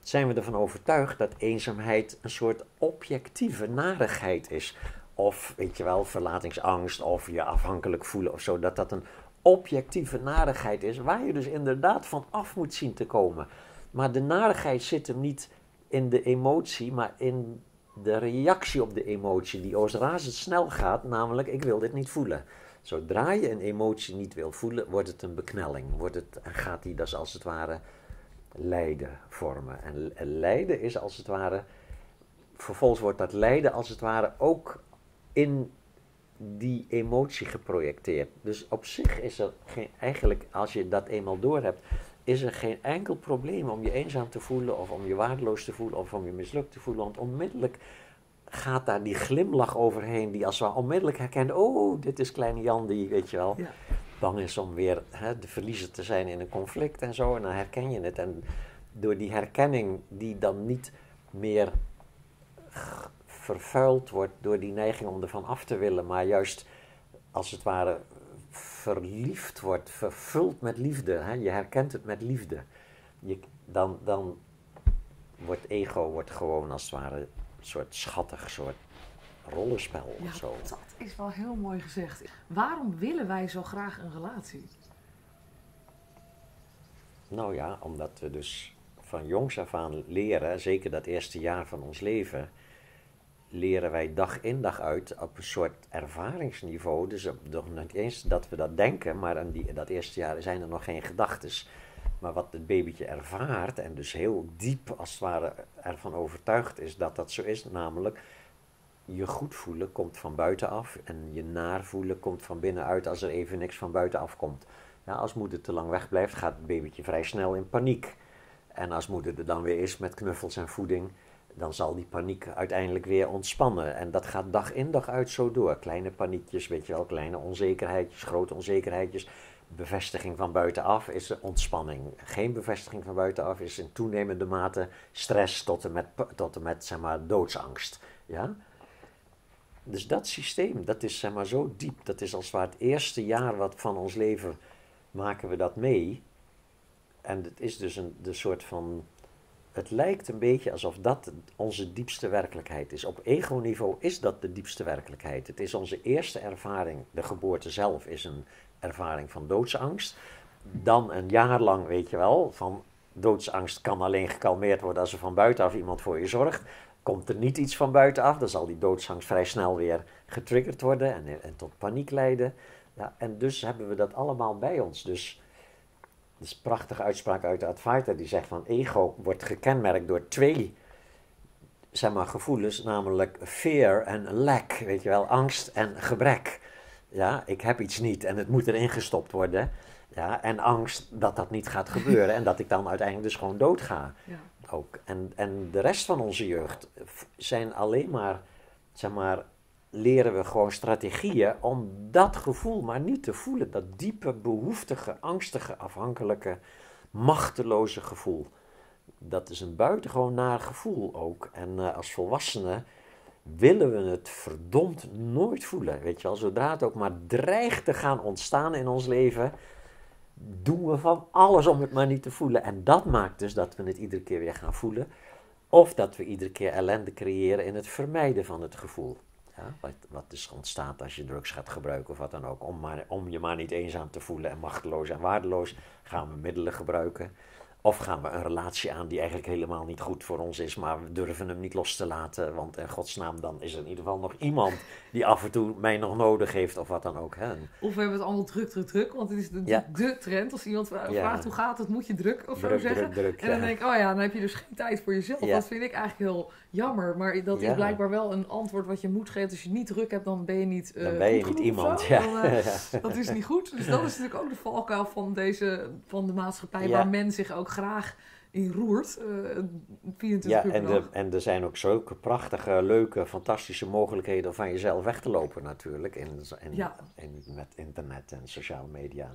zijn we ervan overtuigd dat eenzaamheid een soort objectieve narigheid is. Of, weet je wel, verlatingsangst of je afhankelijk voelen of zo. Dat dat een objectieve narigheid is waar je dus inderdaad van af moet zien te komen. Maar de narigheid zit hem niet in de emotie, maar in de reactie op de emotie die razendsnel gaat, namelijk ik wil dit niet voelen. Zodra je een emotie niet wil voelen, wordt het een beknelling. Wordt het, gaat die dus als het ware lijden vormen. En, lijden is als het ware, vervolgens wordt dat lijden als het ware ook in die emotie geprojecteerd. Dus op zich is er geen, eigenlijk, als je dat eenmaal doorhebt, is er geen enkel probleem om je eenzaam te voelen of om je waardeloos te voelen of om je mislukt te voelen. Want onmiddellijk gaat daar die glimlach overheen die als we onmiddellijk herkent, oh, dit is kleine Jan die, weet je wel, ja. bang is om weer hè, de verliezer te zijn in een conflict en zo. En dan herken je het. En door die herkenning die dan niet meer vervuild wordt door die neiging om ervan af te willen, maar juist als het ware verliefd wordt, vervuld met liefde. Hè? Je herkent het met liefde. Je, dan, dan wordt ego wordt gewoon als het ware een soort schattig soort rollenspel ja, of zo. Dat is wel heel mooi gezegd. Waarom willen wij zo graag een relatie? Nou ja, omdat we dus van jongs af aan leren, zeker dat eerste jaar van ons leven, leren wij dag in dag uit op een soort ervaringsniveau. Dus nog niet eens dat we dat denken, maar in die, dat eerste jaar zijn er nog geen gedachten. Maar wat het babytje ervaart en dus heel diep als het ware ervan overtuigd is dat dat zo is, namelijk je goed voelen komt van buitenaf en je naar voelen komt van binnenuit als er even niks van buitenaf komt. Ja, als moeder te lang wegblijft, gaat het babytje vrij snel in paniek. En als moeder er dan weer is met knuffels en voeding, dan zal die paniek uiteindelijk weer ontspannen. En dat gaat dag in dag uit zo door. Kleine paniekjes, weet je wel, kleine onzekerheidjes, grote onzekerheidjes. Bevestiging van buitenaf is ontspanning. Geen bevestiging van buitenaf is in toenemende mate stress tot en met, tot en met zeg maar, doodsangst. Ja? Dus dat systeem, dat is zeg maar, zo diep. Dat is als het het eerste jaar wat van ons leven maken we dat mee. En het is dus een de soort van het lijkt een beetje alsof dat onze diepste werkelijkheid is. Op ego-niveau is dat de diepste werkelijkheid. Het is onze eerste ervaring. De geboorte zelf is een ervaring van doodsangst. Dan een jaar lang, weet je wel, van doodsangst kan alleen gekalmeerd worden als er van buitenaf iemand voor je zorgt. Komt er niet iets van buitenaf, dan zal die doodsangst vrij snel weer getriggerd worden en, en tot paniek leiden. Ja, en dus hebben we dat allemaal bij ons. Dus dat is een prachtige uitspraak uit de Advaita die zegt van ego wordt gekenmerkt door twee zeg maar, gevoelens, namelijk fear en lack, weet je wel, angst en gebrek. Ja, ik heb iets niet en het moet erin gestopt worden. Ja, en angst dat dat niet gaat gebeuren [laughs] en dat ik dan uiteindelijk dus gewoon doodga. Ja. Ook. En, en de rest van onze jeugd zijn alleen maar, zeg maar, leren we gewoon strategieën om dat gevoel maar niet te voelen. Dat diepe, behoeftige, angstige, afhankelijke, machteloze gevoel. dat is een buitengewoon naar gevoel ook. En eh, als volwassenen willen we het verdomd nooit voelen. Weet je wel, zodra het ook maar dreigt te gaan ontstaan in ons leven, doen we van alles om het maar niet te voelen. En dat maakt dus dat we het iedere keer weer gaan voelen. Of dat we iedere keer ellende creëren in het vermijden van het gevoel. Ja, wat, wat dus ontstaat als je drugs gaat gebruiken of wat dan ook. Om, maar, om je maar niet eenzaam te voelen en machteloos en waardeloos gaan we middelen gebruiken. Of gaan we een relatie aan die eigenlijk helemaal niet goed voor ons is, maar we durven hem niet los te laten. Want in godsnaam, dan is er in ieder geval nog iemand die af en toe mij nog nodig heeft of wat dan ook. Hè. Of we hebben het allemaal druk, druk, druk. Want het is de, de trend. Als iemand vraagt hoe gaat het, moet je druk of zo zeggen. en dan denk ik, oh ja, dan heb je dus geen tijd voor jezelf. Dat vind ik eigenlijk heel jammer. Maar dat is blijkbaar wel een antwoord wat je moet geven. Als je niet druk hebt, dan ben je niet uh, Dan ben je niet iemand, ja. Eh, [laughs] dat is niet goed. Dus dat is natuurlijk ook de valkuil van, deze, van de maatschappij. Waar men zich ook graag in roert. Uh, 24 ja, en, de, en er zijn ook zulke prachtige, leuke, fantastische mogelijkheden om van jezelf weg te lopen natuurlijk. In, in, ja. in, met internet en sociale media.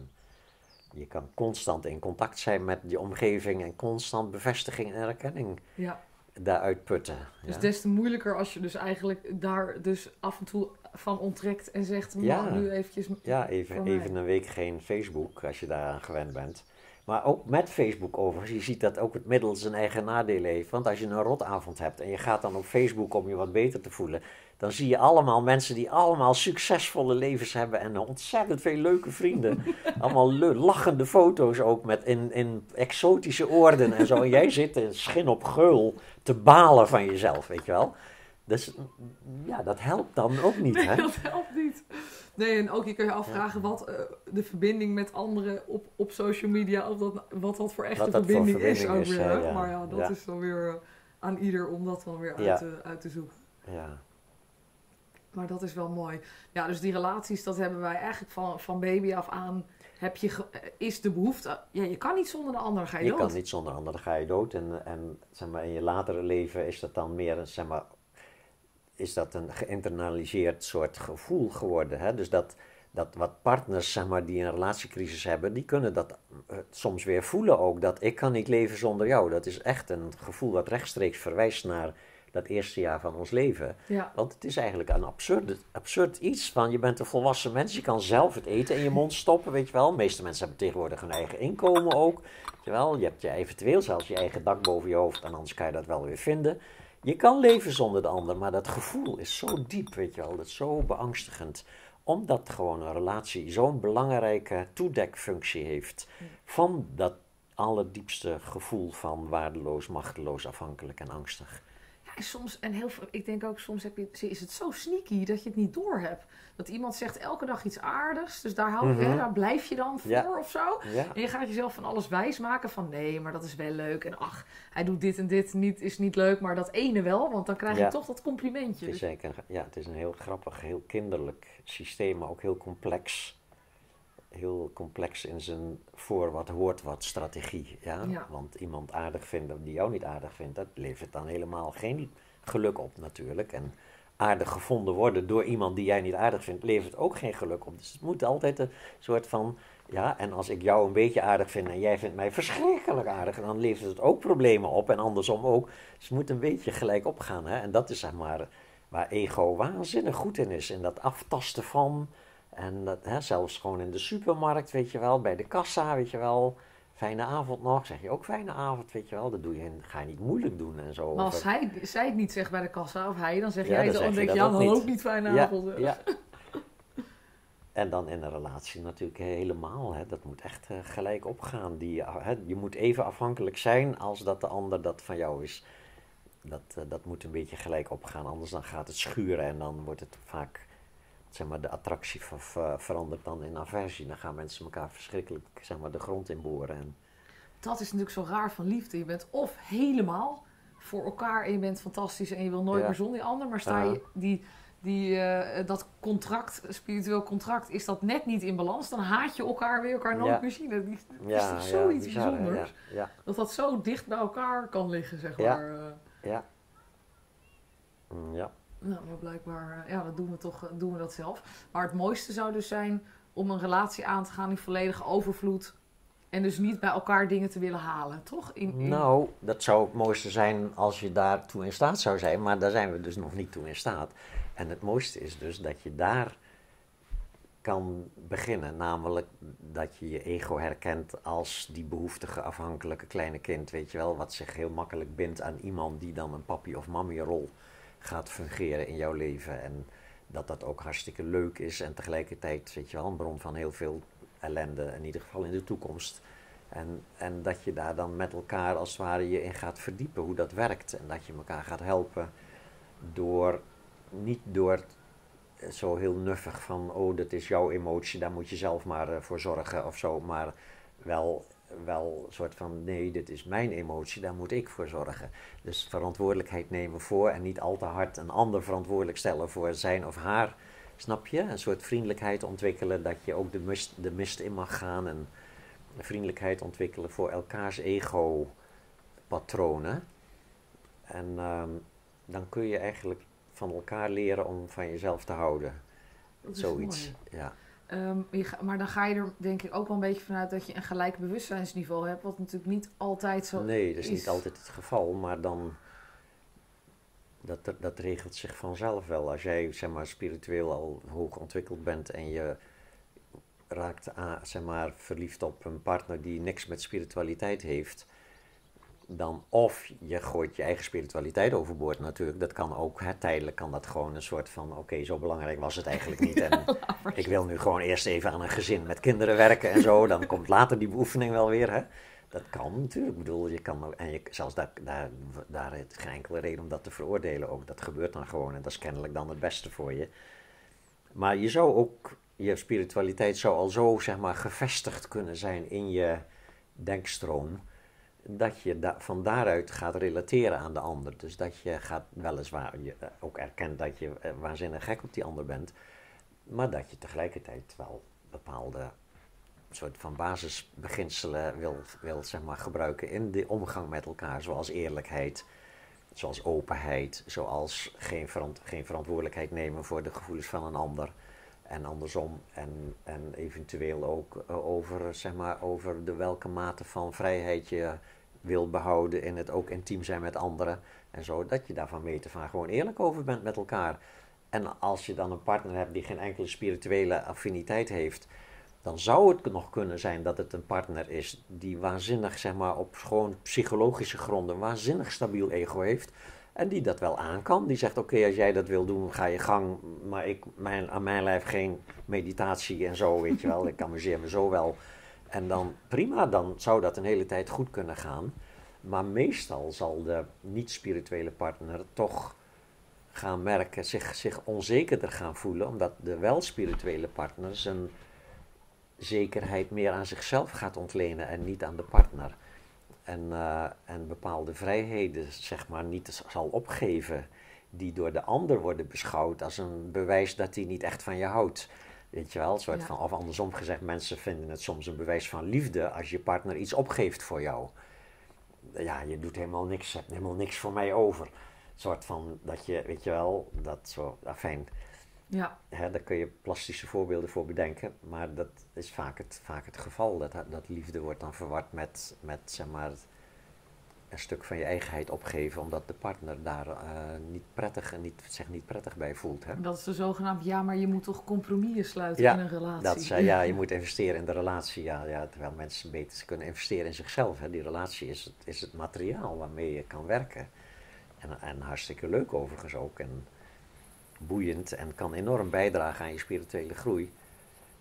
Je kan constant in contact zijn met je omgeving en constant bevestiging en erkenning ja. Daaruit putten. Dus des te moeilijker als je dus eigenlijk daar dus af en toe van onttrekt en zegt, ja. nu eventjes... Ja, even, even een week geen Facebook als je daaraan gewend bent. Maar ook met Facebook overigens, je ziet dat ook het middel zijn eigen nadelen heeft. Want als je een rotavond hebt en je gaat dan op Facebook om je wat beter te voelen, dan zie je allemaal mensen die allemaal succesvolle levens hebben en ontzettend veel leuke vrienden. [laughs] allemaal lachende foto's ook met in, in exotische oorden en zo. En jij zit in schin op geul te balen van jezelf, weet je wel. Dus ja, dat helpt dan ook niet. Nee, hè? dat helpt niet. Nee, en ook je kan je afvragen wat uh, de verbinding met anderen op, op social media, of dat, wat dat voor echte verbinding, voor verbinding, is ook weer. Ja. Maar ja, dat is dan weer uh, aan ieder om dat dan weer uit, te, uit te zoeken. Ja. Maar dat is wel mooi. Ja, dus die relaties, dat hebben wij eigenlijk van, van baby af aan. Heb je eh, is de behoefte. Ja, je kan niet zonder de ander, ga je, je dood. Je kan niet zonder de ander, ga je dood. En, en zeg maar, in je latere leven is dat dan meer zeg maar, is dat een geïnternaliseerd soort gevoel geworden. Hè? Dus dat, dat wat partners zeg maar, die een relatiecrisis hebben, die kunnen dat uh, soms weer voelen ook. Dat ik kan niet leven zonder jou. Dat is echt een gevoel dat rechtstreeks verwijst naar dat eerste jaar van ons leven. Ja. Want het is eigenlijk een absurd, absurd iets van je bent een volwassen mens, je kan zelf het eten in je mond stoppen, weet je wel. De meeste mensen hebben tegenwoordig hun eigen inkomen ook. Weet je, wel. je hebt je eventueel zelfs je eigen dak boven je hoofd en anders kan je dat wel weer vinden. Je kan leven zonder de ander, maar dat gevoel is zo diep, weet je wel. Dat is zo beangstigend. Omdat gewoon een relatie zo'n belangrijke toedekfunctie heeft van dat allerdiepste gevoel van waardeloos, machteloos, afhankelijk en angstig. Soms, en heel veel, ik denk ook soms heb je, is het zo sneaky dat je het niet door hebt. Dat iemand zegt elke dag iets aardigs. Dus daar, hou, mm daar blijf je dan voor of zo. En je gaat jezelf van alles wijs maken. Van nee, maar dat is wel leuk. En ach, hij doet dit en dit niet, is niet leuk. Maar dat ene wel. Want dan krijg je toch dat complimentje. Het is, zeker, ja, het is een heel grappig, heel kinderlijk systeem. Maar ook heel complex. Heel complex in zijn voor wat hoort wat strategie. Ja? ja. Want iemand aardig vinden die jou niet aardig vindt. Dat levert dan helemaal geen geluk op natuurlijk. En aardig gevonden worden door iemand die jij niet aardig vindt, levert ook geen geluk op. Dus het moet altijd een soort van, ja, en als ik jou een beetje aardig vind en jij vindt mij verschrikkelijk aardig, dan levert het ook problemen op en andersom ook. Dus het moet een beetje gelijk opgaan. Hè? En dat is zeg maar waar ego waanzinnig goed in is, in dat aftasten van. En dat, hè, zelfs gewoon in de supermarkt, weet je wel, bij de kassa, weet je wel fijne avond nog, zeg je ook fijne avond, weet je wel. Dat doe je, ga je niet moeilijk doen en zo. Maar als hij, zij het niet zegt bij de kassa of hij, dan zeg jij dan, dan denk je, ja, dan ook niet fijne ja, avond. Ja. [laughs] En dan in een relatie natuurlijk helemaal. Hè. Dat moet echt uh, gelijk opgaan. Die, hè, je moet even afhankelijk zijn als dat de ander dat van jou is. Dat, uh, dat moet een beetje gelijk opgaan. Anders dan gaat het schuren en dan wordt het vaak zeg maar, de attractie verandert dan in aversie. Dan gaan mensen elkaar verschrikkelijk zeg maar, de grond in boren. En... Dat is natuurlijk zo raar van liefde. Je bent of helemaal voor elkaar en je bent fantastisch en je wil nooit meer zonder die ander. Maar sta je die, die, uh, dat contract, spiritueel contract, is dat net niet in balans, dan haat je elkaar weer elkaar nooit meer zien. Dat is, is zoiets bizar, bijzonders. Dat dat zo dicht bij elkaar kan liggen, zeg maar. Eh. Ja. Ja. Nou, blijkbaar eh, ja, dat doen we toch eh, doen we dat zelf. Maar het mooiste zou dus zijn om een relatie aan te gaan die volledige overvloed En dus niet bij elkaar dingen te willen halen, toch? In. Nou, dat zou het mooiste zijn als je daartoe in staat zou zijn, maar daar zijn we dus nog niet toe in staat. En het mooiste is dus dat je daar kan beginnen. Namelijk dat je je ego herkent als die behoeftige, afhankelijke kleine kind, weet je wel, wat zich heel makkelijk bindt aan iemand die dan een papi of mami rol gaat fungeren in jouw leven. En dat dat ook hartstikke leuk is en tegelijkertijd, weet je wel, een bron van heel veel ellende, in ieder geval in de toekomst. En, en dat je daar dan met elkaar als het ware je in gaat verdiepen hoe dat werkt. En dat je elkaar gaat helpen door, niet door zo heel nuffig van, oh dat is jouw emotie, daar moet je zelf maar uh, voor zorgen of zo. Maar wel, wel een soort van, nee, dit is mijn emotie, daar moet ik voor zorgen. Dus verantwoordelijkheid nemen voor en niet al te hard een ander verantwoordelijk stellen voor zijn of haar, snap je? Een soort vriendelijkheid ontwikkelen, dat je ook de mist, de mist in mag gaan en vriendelijkheid ontwikkelen voor elkaars ego-patronen. En ehm, dan kun je eigenlijk van elkaar leren om van jezelf te houden. Zoiets, ja. Um, maar dan ga je er denk ik ook wel een beetje vanuit dat je een gelijk bewustzijnsniveau hebt, wat natuurlijk niet altijd zo Nee, dat is, niet altijd het geval, maar dan... Dat, dat regelt zich vanzelf wel. Als jij zeg maar, spiritueel al hoog ontwikkeld bent en je raakt aan, zeg maar, verliefd op een partner die niks met spiritualiteit heeft, dan of je gooit je eigen spiritualiteit overboord natuurlijk. Dat kan ook, hè, tijdelijk kan dat gewoon een soort van, oké, zo belangrijk was het eigenlijk niet. [laughs] En ik wil nu gewoon eerst even aan een gezin met kinderen werken en zo. Dan komt later die beoefening wel weer, hè. Dat kan natuurlijk. Ik bedoel, je kan, en je, zelfs daar, daar, daar is geen enkele reden om dat te veroordelen ook. Dat gebeurt dan gewoon en dat is kennelijk dan het beste voor je. Maar je zou ook, je spiritualiteit zou al zo, zeg maar, gevestigd kunnen zijn in je denkstroom dat je van daaruit gaat relateren aan de ander. Dus dat je gaat weliswaar je eh, ook erkent dat je eh, waanzinnig gek op die ander bent, maar dat je tegelijkertijd wel bepaalde soort van basisbeginselen wil, wil zeg maar, gebruiken in de omgang met elkaar, zoals eerlijkheid, zoals openheid, zoals geen, verant geen verantwoordelijkheid nemen voor de gevoelens van een ander. En andersom, en, en eventueel ook eh, over, zeg maar, over de welke mate van vrijheid je wil behouden in het ook intiem zijn met anderen. En zo, dat je daarvan weet van gewoon eerlijk over bent met elkaar. En als je dan een partner hebt die geen enkele spirituele affiniteit heeft, dan zou het nog kunnen zijn dat het een partner is die waanzinnig, zeg maar, op gewoon psychologische gronden, waanzinnig stabiel ego heeft. En die dat wel aan kan. Die zegt: Oké, als jij dat wil doen, ga je gang. Maar ik, mijn, aan mijn lijf geen meditatie en zo, weet je wel. Ik amuseer me zo wel. En dan prima, dan zou dat een hele tijd goed kunnen gaan. Maar meestal zal de niet-spirituele partner toch gaan merken, zich, zich onzekerder gaan voelen, omdat de wel-spirituele partner zijn zekerheid meer aan zichzelf gaat ontlenen en niet aan de partner. En, uh, en bepaalde vrijheden, zeg maar, niet zal opgeven, die door de ander worden beschouwd als een bewijs dat hij niet echt van je houdt. Weet je wel, soort van, of andersom gezegd, mensen vinden het soms een bewijs van liefde als je partner iets opgeeft voor jou. Ja, je doet helemaal niks, hebt helemaal niks voor mij over. Een soort van dat je, weet je wel, dat zo, fijn. Ja. Hè, daar kun je plastische voorbeelden voor bedenken, maar dat is vaak het, vaak het geval. Dat, dat liefde wordt dan verward met, met zeg maar, een stuk van je eigenheid opgeven, omdat de partner daar uh, niet prettig en niet, zich niet prettig bij voelt. Hè? Dat is de zogenaamd, ja, maar je moet toch compromissen sluiten in een relatie. Dat zei, ja, je [laughs] moet investeren in de relatie. Ja, ja, terwijl mensen beter kunnen investeren in zichzelf. Hè. Die relatie is het, is het materiaal waarmee je kan werken. En, en hartstikke leuk overigens ook. En boeiend en kan enorm bijdragen aan je spirituele groei.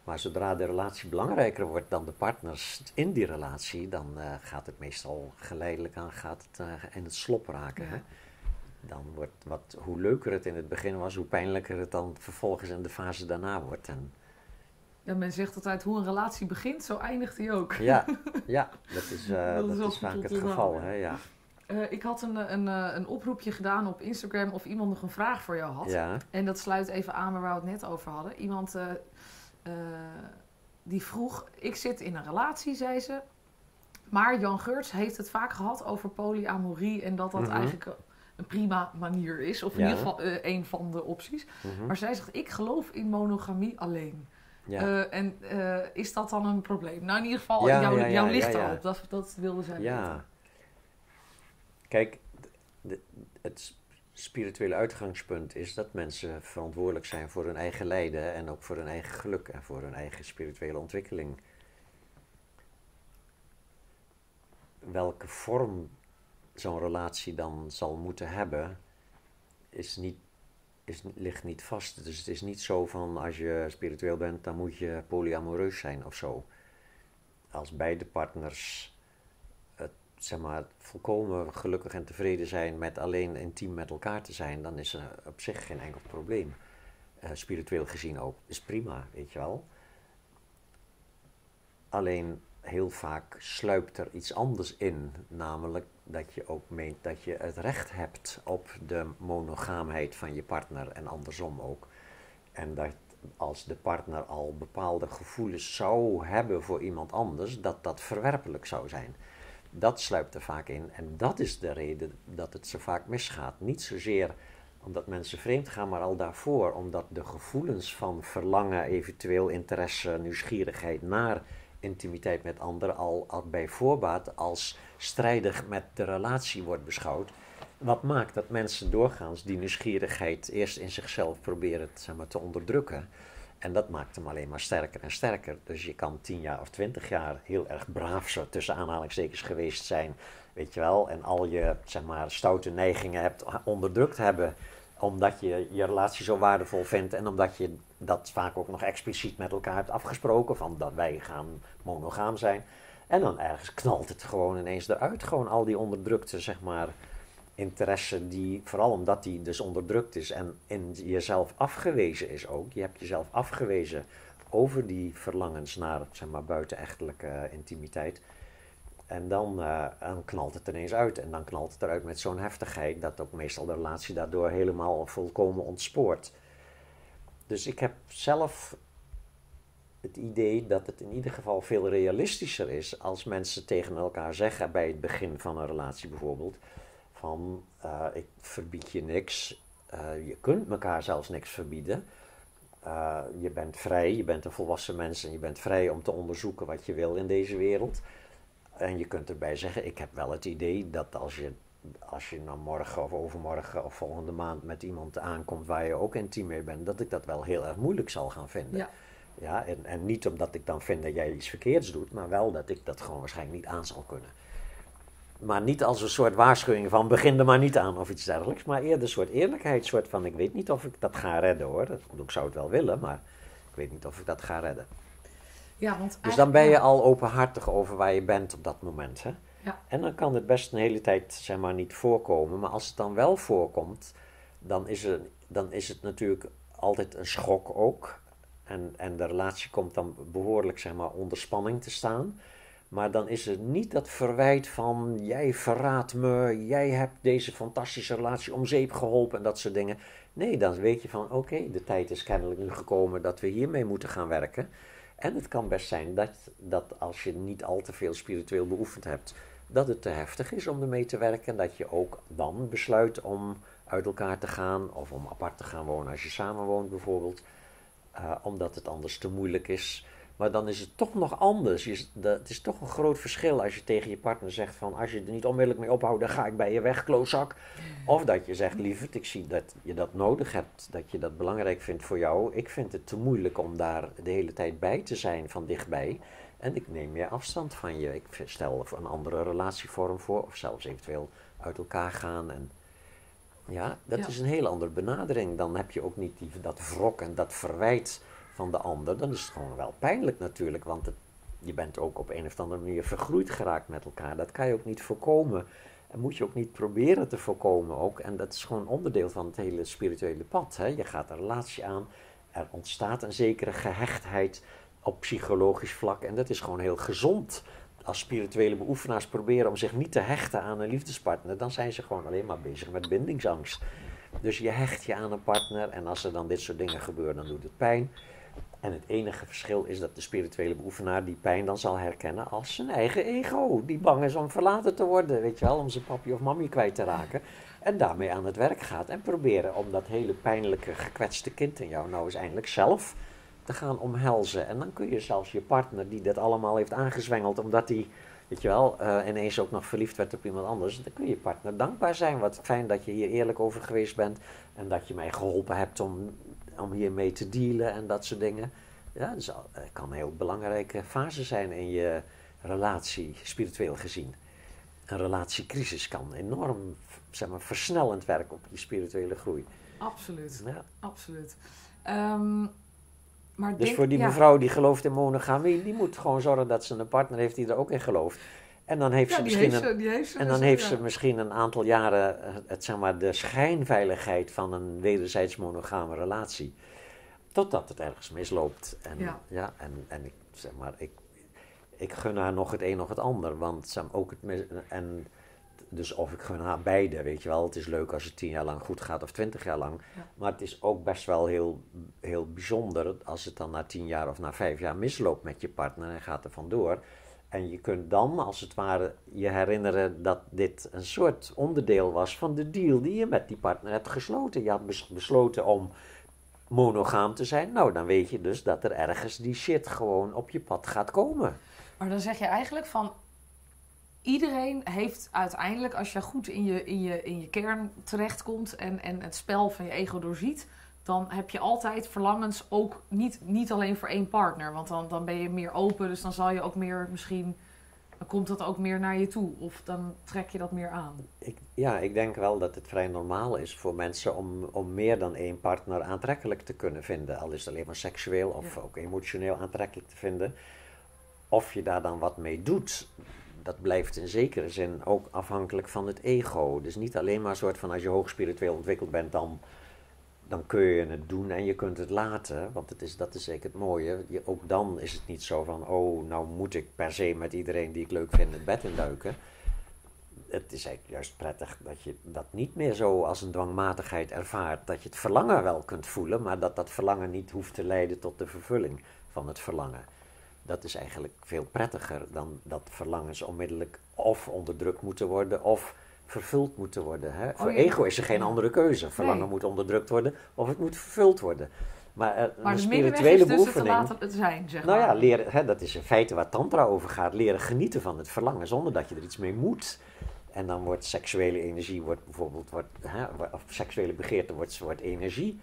Maar zodra de relatie belangrijker wordt dan de partners in die relatie, dan uh, gaat het meestal geleidelijk aan gaat het, uh, in het slop raken. Hè? Dan wordt wat, hoe leuker het in het begin was, hoe pijnlijker het dan vervolgens in de fase daarna wordt. En, ja, men zegt altijd hoe een relatie begint, zo eindigt die ook. Ja, [laughs] ja dat is, uh, dat, is vaak het geval. Hè? Ja. Ik had een, een, een oproepje gedaan op Instagram of iemand nog een vraag voor jou had. Ja. En dat sluit even aan waar we het net over hadden. Iemand uh, die vroeg: Ik zit in een relatie, zei ze. Maar Jan Geurts heeft het vaak gehad over polyamorie en dat dat mhm. eigenlijk een prima manier is. Of in ieder geval een van de opties. Mhm. Maar zij zegt: Ik geloof in monogamie alleen. Ja. Uh, en uh, is dat dan een probleem? Nou, in ieder geval, ja, jouw, ja, jouw licht erop. Dat, dat wilde zij Ja. Kijk, het spirituele uitgangspunt is dat mensen verantwoordelijk zijn voor hun eigen lijden en ook voor hun eigen geluk en voor hun eigen spirituele ontwikkeling. Welke vorm zo'n relatie dan zal moeten hebben, is niet, is, ligt niet vast. Dus het is niet zo van als je spiritueel bent, dan moet je polyamoreus zijn of zo. Als beide partners zeg maar, volkomen gelukkig en tevreden zijn met alleen intiem met elkaar te zijn, dan is er op zich geen enkel probleem. Uh, spiritueel gezien ook. Is prima, weet je wel. Alleen heel vaak sluipt er iets anders in, namelijk dat je ook meent dat je het recht hebt op de monogaamheid van je partner en andersom ook. En dat als de partner al bepaalde gevoelens zou hebben voor iemand anders, dat dat verwerpelijk zou zijn. Dat sluipt er vaak in en dat is de reden dat het zo vaak misgaat. Niet zozeer omdat mensen vreemd gaan, maar al daarvoor, omdat de gevoelens van verlangen, eventueel interesse, nieuwsgierigheid naar intimiteit met anderen al, al bij voorbaat als strijdig met de relatie wordt beschouwd. Wat maakt dat mensen doorgaans die nieuwsgierigheid eerst in zichzelf proberen zeg maar, te onderdrukken. En dat maakt hem alleen maar sterker en sterker. Dus je kan tien jaar of twintig jaar heel erg braaf, zo tussen aanhalingstekens geweest zijn, weet je wel. En al je zeg maar, stoute neigingen hebt onderdrukt hebben omdat je je relatie zo waardevol vindt en omdat je dat vaak ook nog expliciet met elkaar hebt afgesproken, van dat wij gaan monogaam zijn. En dan ergens knalt het gewoon ineens eruit, gewoon al die onderdrukte, zeg maar, interesse die, vooral omdat die dus onderdrukt is en in jezelf afgewezen is ook. Je hebt jezelf afgewezen over die verlangens naar, zeg maar, buitenechtelijke intimiteit. En dan, uh, dan, knalt het ineens uit. En dan knalt het eruit met zo'n heftigheid dat ook meestal de relatie daardoor helemaal volkomen ontspoort. Dus ik heb zelf het idee dat het in ieder geval veel realistischer is als mensen tegen elkaar zeggen bij het begin van een relatie bijvoorbeeld: van uh, ik verbied je niks, uh, je kunt elkaar zelfs niks verbieden. je bent vrij, je bent een volwassen mens en je bent vrij om te onderzoeken wat je wil in deze wereld. En je kunt erbij zeggen, ik heb wel het idee dat als je, als je nou morgen of overmorgen of volgende maand met iemand aankomt waar je ook intiem mee bent, dat ik dat wel heel erg moeilijk zal gaan vinden. Ja. Ja, en, en niet omdat ik dan vind dat jij iets verkeerds doet, maar wel dat ik dat gewoon waarschijnlijk niet aan zal kunnen. Maar niet als een soort waarschuwing van begin er maar niet aan of iets dergelijks, maar eerder een soort eerlijkheid, soort van ik weet niet of ik dat ga redden hoor. Ik zou het wel willen, maar ik weet niet of ik dat ga redden. Ja, want dus dan ben je al openhartig over waar je bent op dat moment. Hè? Ja. En dan kan het best een hele tijd zeg maar, niet voorkomen. Maar als het dan wel voorkomt, dan is, er, dan is het natuurlijk altijd een schok ook. En, en de relatie komt dan behoorlijk zeg maar, onder spanning te staan. Maar dan is het niet dat verwijt van jij verraadt me, jij hebt deze fantastische relatie om zeep geholpen en dat soort dingen. Nee, dan weet je van oké, de tijd is kennelijk nu gekomen dat we hiermee moeten gaan werken. En het kan best zijn dat, dat als je niet al te veel spiritueel beoefend hebt, dat het te heftig is om ermee te werken. Dat je ook dan besluit om uit elkaar te gaan of om apart te gaan wonen als je samen woont bijvoorbeeld. Uh, omdat het anders te moeilijk is. Maar dan is het toch nog anders. Je, het is toch een groot verschil als je tegen je partner zegt van als je er niet onmiddellijk mee ophoudt, dan ga ik bij je weg, klootzak. Of dat je zegt, lieverd, ik zie dat je dat nodig hebt, dat je dat belangrijk vindt voor jou. Ik vind het te moeilijk om daar de hele tijd bij te zijn van dichtbij. En ik neem meer afstand van je. Ik stel een andere relatievorm voor, of zelfs eventueel uit elkaar gaan. En ja, dat is een heel andere benadering. Dan heb je ook niet die, dat wrok en dat verwijt van de ander, dan is het gewoon wel pijnlijk natuurlijk. Want je bent ook op een of andere manier vergroeid geraakt met elkaar. Dat kan je ook niet voorkomen. En moet je ook niet proberen te voorkomen ook. En dat is gewoon onderdeel van het hele spirituele pad. Hè? Je gaat een relatie aan. Er ontstaat een zekere gehechtheid op psychologisch vlak. En dat is gewoon heel gezond. Als spirituele beoefenaars proberen om zich niet te hechten aan een liefdespartner, dan zijn ze gewoon alleen maar bezig met bindingsangst. Dus je hecht je aan een partner en als er dan dit soort dingen gebeuren, dan doet het pijn. En het enige verschil is dat de spirituele beoefenaar die pijn dan zal herkennen als zijn eigen ego. Die bang is om verlaten te worden, weet je wel, om zijn papi of mami kwijt te raken. En daarmee aan het werk gaat en proberen om dat hele pijnlijke, gekwetste kind in jou nou eens eindelijk zelf te gaan omhelzen. En dan kun je zelfs je partner die dat allemaal heeft aangezwengeld, omdat hij, weet je wel, uh, ineens ook nog verliefd werd op iemand anders. Dan kun je partner dankbaar zijn. Wat fijn dat je hier eerlijk over geweest bent en dat je mij geholpen hebt om, om hiermee te dealen en dat soort dingen. Ja, dat kan een heel belangrijke fase zijn in je relatie, spiritueel gezien. Een relatiecrisis kan enorm zeg maar, versnellend werken op je spirituele groei. Absoluut, ja. absoluut. Ehm, maar dus voor die mevrouw die gelooft in monogamie, die moet gewoon zorgen dat ze een partner heeft die er ook in gelooft. En dan heeft ze misschien, een, en dan heeft ze misschien een aantal jaren eh, het, zeg maar, de schijnveiligheid van een wederzijds monogame relatie. Totdat het ergens misloopt. En, ja. en, en ik zeg maar, ik, ik gun haar nog het een nog het ander. Want zeg, ook het en dus of ik gun haar beide, weet je wel. Het is leuk als het tien jaar lang goed gaat of twintig jaar lang. Maar het is ook best wel heel, heel bijzonder als het dan na tien jaar of na vijf jaar misloopt met je partner en gaat er vandoor. En je kunt dan, als het ware, je herinneren dat dit een soort onderdeel was van de deal die je met die partner hebt gesloten. Je had besloten om monogaam te zijn. Nou, dan weet je dus dat er ergens die shit gewoon op je pad gaat komen. Maar dan zeg je eigenlijk van iedereen heeft uiteindelijk, als je goed in je, in je, in je kern terechtkomt en, en het spel van je ego doorziet, dan heb je altijd verlangens ook niet, niet alleen voor één partner. Want dan, dan ben je meer open, dus dan zal je ook meer misschien. Dan komt dat ook meer naar je toe of dan trek je dat meer aan? Ik, ja, ik denk wel dat het vrij normaal is voor mensen om, om meer dan één partner aantrekkelijk te kunnen vinden. Al is het alleen maar seksueel of ook emotioneel aantrekkelijk te vinden. Of je daar dan wat mee doet, dat blijft in zekere zin ook afhankelijk van het ego. Dus niet alleen maar een soort van als je hoog spiritueel ontwikkeld bent, dan, dan kun je het doen en je kunt het laten. Want het is, dat is zeker het mooie. Je, ook dan is het niet zo van, oh, nou moet ik per se met iedereen die ik leuk vind het bed induiken. Het is eigenlijk juist prettig dat je dat niet meer zo als een dwangmatigheid ervaart. Dat je het verlangen wel kunt voelen, maar dat dat verlangen niet hoeft te leiden tot de vervulling van het verlangen dat is eigenlijk veel prettiger dan dat verlangens onmiddellijk of onderdrukt moeten worden of vervuld moeten worden. Hè? Voor oh, ego is er geen andere keuze. Verlangen moet onderdrukt worden of het moet vervuld worden. Maar, uh, maar een spirituele dus beoefening. Het zijn, zeg nou ja, leren, hè, dat is in feite waar Tantra over gaat. Leren genieten van het verlangen zonder dat je er iets mee moet. En dan wordt seksuele energie, wordt bijvoorbeeld, wordt, hè, of seksuele begeerte wordt, wordt energie.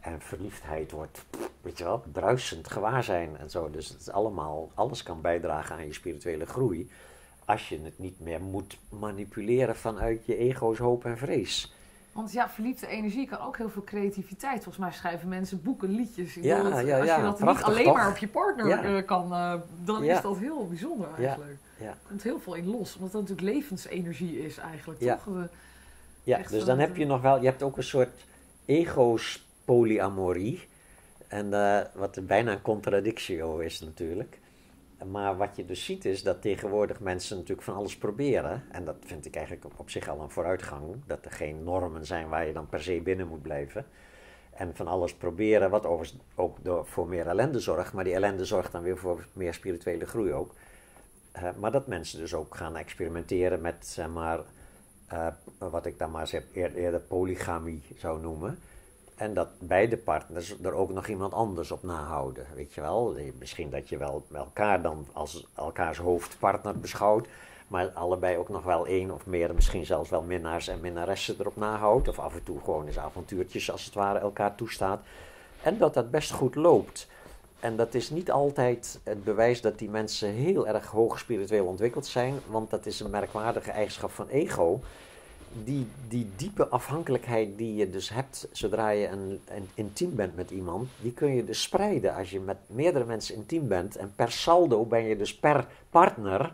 En verliefdheid wordt, weet je wel, bruisend gewaarzijn en zo. Dus het is allemaal, alles kan bijdragen aan je spirituele groei. Als je het niet meer moet manipuleren vanuit je ego's hoop en vrees. Want ja, verliefde energie kan ook heel veel creativiteit. Volgens mij schrijven mensen boeken, liedjes. ja, ja, als je dat niet alleen maar op je partner eh, kan, uh, dan is dat heel bijzonder eigenlijk. Er komt heel veel in los, omdat dat natuurlijk levensenergie is eigenlijk, toch? ja, dus dan heb je nog wel, je hebt ook een soort ego's polyamorie. En uh, wat bijna een contradictio is natuurlijk. Maar wat je dus ziet is dat tegenwoordig mensen natuurlijk van alles proberen. En dat vind ik eigenlijk op, zich al een vooruitgang. Dat er geen normen zijn waar je dan per se binnen moet blijven. En van alles proberen, wat overigens ook door, voor meer ellende zorgt. Maar die ellende zorgt dan weer voor meer spirituele groei ook. Uh, maar dat mensen dus ook gaan experimenteren met, zeg maar, uh, wat ik dan maar zeg, eerder polygamie zou noemen. En dat beide partners er ook nog iemand anders op nahouden. Weet je wel? Misschien dat je wel elkaar dan als elkaars hoofdpartner beschouwt. Maar allebei ook nog wel één of meer, misschien zelfs wel minnaars en minnaressen erop nahoudt. Of af en toe gewoon eens avontuurtjes als het ware elkaar toestaat. En dat dat best goed loopt. En dat is niet altijd het bewijs dat die mensen heel erg hoog spiritueel ontwikkeld zijn. Want dat is een merkwaardige eigenschap van ego die, die diepe afhankelijkheid die je dus hebt zodra je een, een, intiem bent met iemand, die kun je dus spreiden als je met meerdere mensen intiem bent. En per saldo ben je dus per partner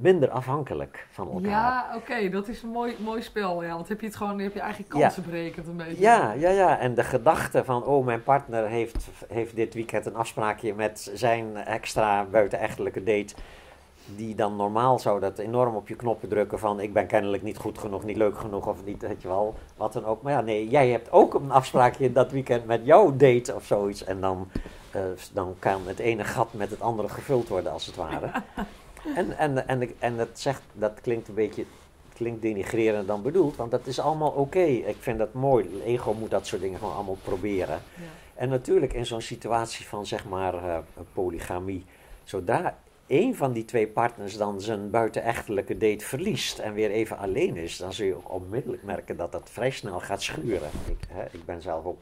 minder afhankelijk van elkaar. Ja, oké, dat is een mooi, mooi spel. Ja, want heb je het gewoon, heb je eigenlijk kansen ja. berekend een beetje. Ja, ja, ja. En de gedachte van, oh, mijn partner heeft, heeft dit weekend een afspraakje met zijn extra buitenechtelijke date die dan normaal zou dat enorm op je knoppen drukken van ik ben kennelijk niet goed genoeg, niet leuk genoeg of niet, weet je wel, wat dan ook. Maar ja, nee, jij hebt ook een afspraakje dat weekend met jouw date of zoiets en dan, uh, dan kan het ene gat met het andere gevuld worden als het ware. [laughs] En, en, en, en dat, zegt, dat klinkt een beetje klinkt denigrerend dan bedoeld, want dat is allemaal oké. Ik vind dat mooi. Ego moet dat soort dingen gewoon allemaal proberen. Ja. En natuurlijk in zo'n situatie van zeg maar eh, polygamie, zodra één van die twee partners dan zijn buitenechtelijke date verliest en weer even alleen is, dan zul je ook onmiddellijk merken dat dat vrij snel gaat schuren. Ik, hè, ik ben zelf ook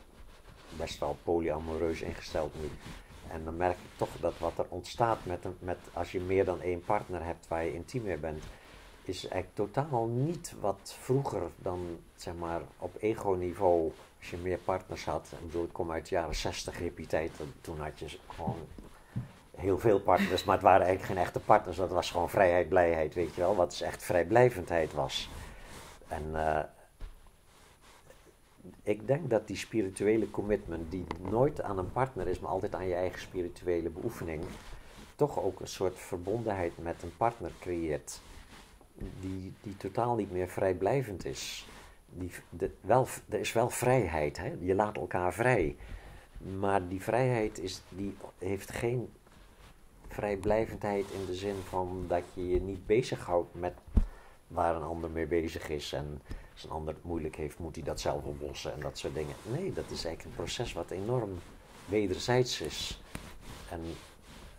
best wel polyamoreus ingesteld nu. En dan merk ik toch dat wat er ontstaat met, een, met als je meer dan één partner hebt waar je intiem mee bent, is eigenlijk totaal niet wat vroeger dan zeg maar op ego-niveau, als je meer partners had. Ik bedoel, ik kom uit de jaren 60 hippie tijd, toen had je gewoon heel veel partners, maar het waren eigenlijk geen echte partners. Dat was gewoon vrijheid, blijheid, weet je wel. Wat is echt vrijblijvendheid was. En uh, ik denk dat die spirituele commitment, die nooit aan een partner is, maar altijd aan je eigen spirituele beoefening, toch ook een soort verbondenheid met een partner creëert. Die, die totaal niet meer vrijblijvend is. Die, de, wel, er is wel vrijheid, hè? je laat elkaar vrij. Maar die vrijheid is, die heeft geen vrijblijvendheid in de zin van dat je je niet bezighoudt met waar een ander mee bezig is. En als een ander het moeilijk heeft, moet hij dat zelf oplossen en dat soort dingen. Nee, dat is eigenlijk een proces wat enorm wederzijds is. En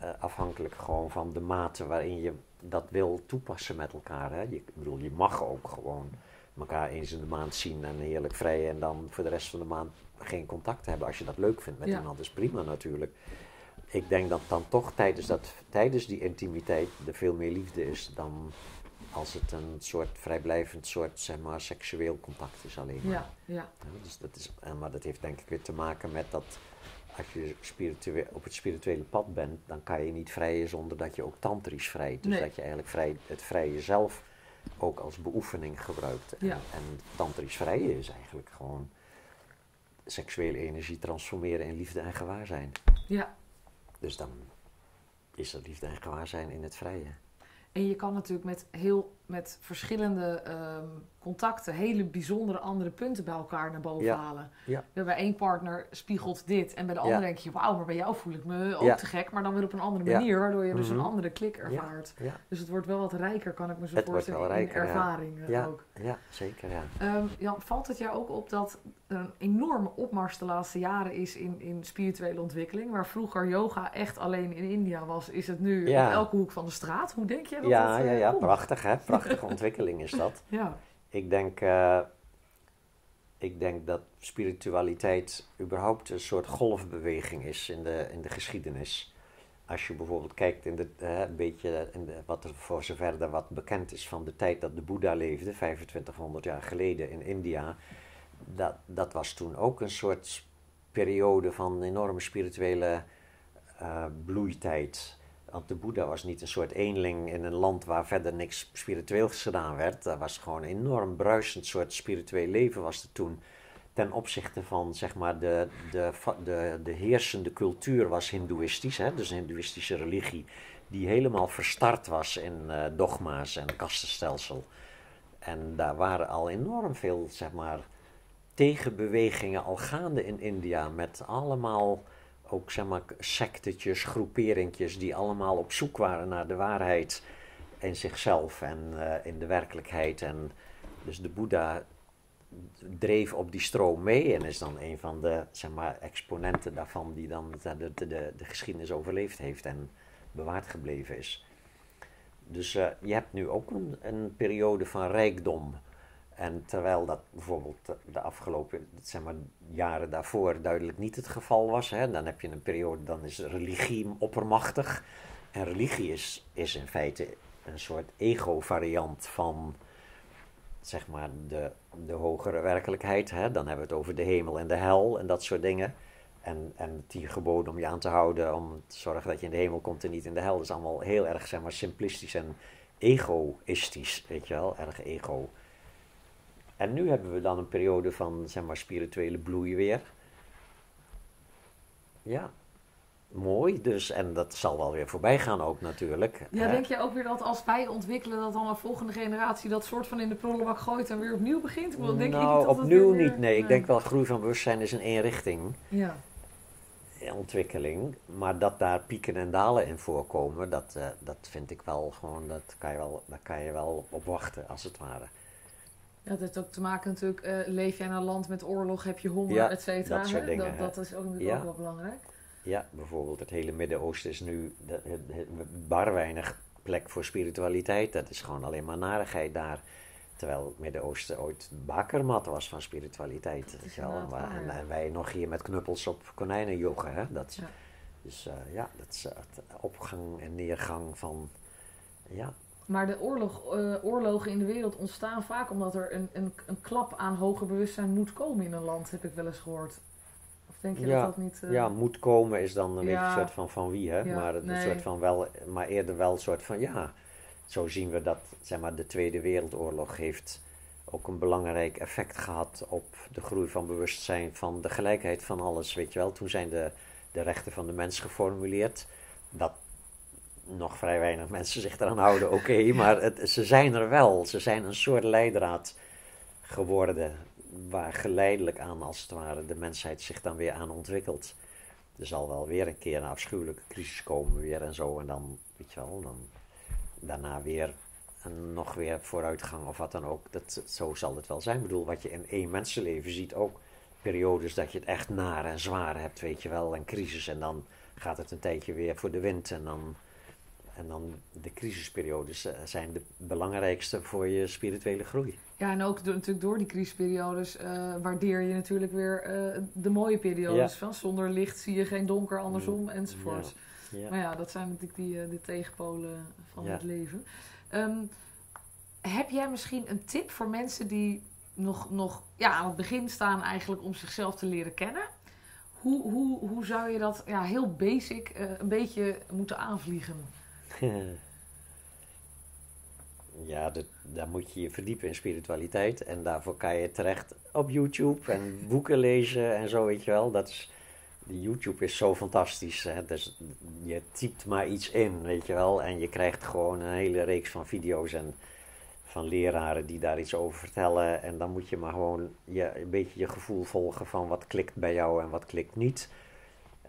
uh, afhankelijk gewoon van de mate waarin je dat wil toepassen met elkaar. Hè. Je, ik bedoel, je mag ook gewoon elkaar eens in de maand zien en heerlijk vrij en dan voor de rest van de maand geen contact hebben als je dat leuk vindt met Ja. iemand. is prima natuurlijk. Ik denk dat dan toch tijdens, dat, tijdens die intimiteit er veel meer liefde is dan als het een soort vrijblijvend soort zeg maar, seksueel contact is alleen maar. Ja, ja, Ja, dus dat is, maar dat heeft denk ik weer te maken met dat als je spiritue- op het spirituele pad bent, dan kan je niet vrijen zonder dat je ook tantrisch vrijt. Dus Nee. dat je eigenlijk vrij, het vrije zelf ook als beoefening gebruikt. En, Ja. en tantrisch vrijen is eigenlijk gewoon seksuele energie transformeren in liefde en gewaarzijn. ja. Dus dan is er liefde en gewaarzijn in het vrije. En je kan natuurlijk met, heel, met verschillende ehm, contacten hele bijzondere andere punten bij elkaar naar boven Ja, halen. ja. Bij één partner spiegelt dit en bij de Ja. ander denk je, wauw, maar bij jou voel ik me ook te gek, maar dan weer op een andere manier, waardoor je dus Mhm. een andere klik ervaart. Ja, Dus het wordt wel wat rijker, kan ik me zo Het wordt voorstellen, wel rijker, in ja. ervaringen ja, ook. ja, zeker ja. Ehm, Jan, valt het jou ook op dat er een enorme opmars de laatste jaren is in, in spirituele ontwikkeling? Waar vroeger yoga echt alleen in India was, is het nu op elke hoek van de straat. Hoe denk je dat Ja, dat ja, eh, ja, komt? prachtig hè, prachtige ontwikkeling is dat. Ja, Ik denk, eh, ik denk dat spiritualiteit überhaupt een soort golfbeweging is in de, in de geschiedenis. Als je bijvoorbeeld kijkt in de, eh, een beetje in de, wat er voor zover er wat bekend is van de tijd dat de Boeddha leefde, 2500 jaar geleden in India. Dat, dat was toen ook een soort periode van enorme spirituele eh, bloeitijd. Want de Boeddha was niet een soort eenling in een land waar verder niks spiritueels gedaan werd. Dat was gewoon een enorm bruisend soort spiritueel leven was er toen. Ten opzichte van zeg maar de, de, de, de heersende cultuur was hindoeïstisch. Dus een hindoeïstische religie die helemaal verstart was in eh, dogma's en kastenstelsel. En daar waren al enorm veel zeg maar, tegenbewegingen al gaande in India met allemaal ook zeg maar sectetjes, groeperingjes die allemaal op zoek waren naar de waarheid in zichzelf en eh, in de werkelijkheid. En dus de Boeddha dreef op die stroom mee en is dan een van de zeg maar, exponenten daarvan die dan de, de, de, de geschiedenis overleefd heeft en bewaard gebleven is. Dus eh, je hebt nu ook een periode van rijkdom. En terwijl dat bijvoorbeeld de afgelopen zeg maar, jaren daarvoor duidelijk niet het geval was, hè, dan heb je een periode, dan is religie oppermachtig. En religie is, is in feite een soort ego-variant van zeg maar, de, de hogere werkelijkheid. Hè. Dan hebben we het over de hemel en de hel en dat soort dingen. En, en de tien geboden om je aan te houden, om te zorgen dat je in de hemel komt en niet in de hel. Dat is allemaal heel erg zeg maar, simplistisch en egoïstisch, weet je wel, erg ego. En nu hebben we dan een periode van zeg maar, spirituele bloei weer. Ja, mooi dus. En dat zal wel weer voorbij gaan ook natuurlijk. ja hè. denk je ook weer dat als wij ontwikkelen, dat dan een volgende generatie dat soort van in de prullenbak gooit en weer opnieuw begint? Denk nou, niet dat opnieuw weer- niet. Nee, ik denk wel groei van bewustzijn is een eenrichting Ja, ontwikkeling. Maar dat daar pieken en dalen in voorkomen, dat, eh, dat vind ik wel gewoon, dat kan je wel, daar kan je wel op wachten als het ware. Ja, dat heeft ook te maken natuurlijk, uh, leef jij in een land met oorlog, heb je honger, ja, et cetera. Dat, soort dingen, dat, dat, is ook natuurlijk ook wel belangrijk. Ja, bijvoorbeeld het hele Midden-Oosten is nu bar weinig plek voor spiritualiteit. Dat is gewoon alleen maar narigheid daar. Terwijl het Midden-Oosten ooit bakermat was van spiritualiteit. Dat is wel, en, en, wij nog hier met knuppels op konijnen joggen. Hè? Dat, ja. Dus uh, ja, dat is het opgang en neergang van. Ja. Maar de oorlog, uh, oorlogen in de wereld ontstaan vaak omdat er een, een, een klap aan hoger bewustzijn moet komen in een land, heb ik wel eens gehoord. Of denk je ja, dat dat niet. Uh... Ja, moet komen is dan een beetje een soort van van wie, hè? maar, een soort van wel, maar eerder wel een soort van ja. Zo zien we dat zeg maar, de Tweede Wereldoorlog heeft ook een belangrijk effect gehad op de groei van bewustzijn van de gelijkheid van alles. Weet je wel, toen zijn de, de rechten van de mens geformuleerd. Dat nog vrij weinig mensen zich eraan houden, oké, [laughs] maar het, ze zijn er wel. Ze zijn een soort leidraad geworden waar geleidelijk aan, als het ware, de mensheid zich dan weer aan ontwikkelt. Er zal wel weer een keer een afschuwelijke crisis komen weer en zo. En dan, weet je wel, dan daarna weer en nog weer vooruitgang of wat dan ook. Dat, zo zal het wel zijn. Ik bedoel, wat je in één mensenleven ziet ook. Periodes dat je het echt naar en zwaar hebt, weet je wel. En crisis en dan gaat het een tijdje weer voor de wind. En dan, en dan de crisisperiodes eh, zijn de belangrijkste voor je spirituele groei. Ja, en ook door, natuurlijk door die crisisperiodes uh, waardeer je natuurlijk weer uh, de mooie periodes. Van zonder licht zie je geen donker, andersom mm. enzovoort. Ja. Maar ja, dat zijn natuurlijk die, de tegenpolen van het leven. Um, heb jij misschien een tip voor mensen die nog, nog ja, aan het begin staan eigenlijk om zichzelf te leren kennen? Hoe, hoe, hoe zou je dat ja, heel basic uh, een beetje moeten aanvliegen? [laughs] Ja, dat, daar moet je je verdiepen in spiritualiteit. En daarvoor kan je terecht op YouTube en boeken lezen en zo, weet je wel. Dat is, YouTube is zo fantastisch. Hè? Dus je typt maar iets in, weet je wel. En je krijgt gewoon een hele reeks van video's en van leraren die daar iets over vertellen. En dan moet je maar gewoon je, een beetje je gevoel volgen van wat klikt bij jou en wat klikt niet.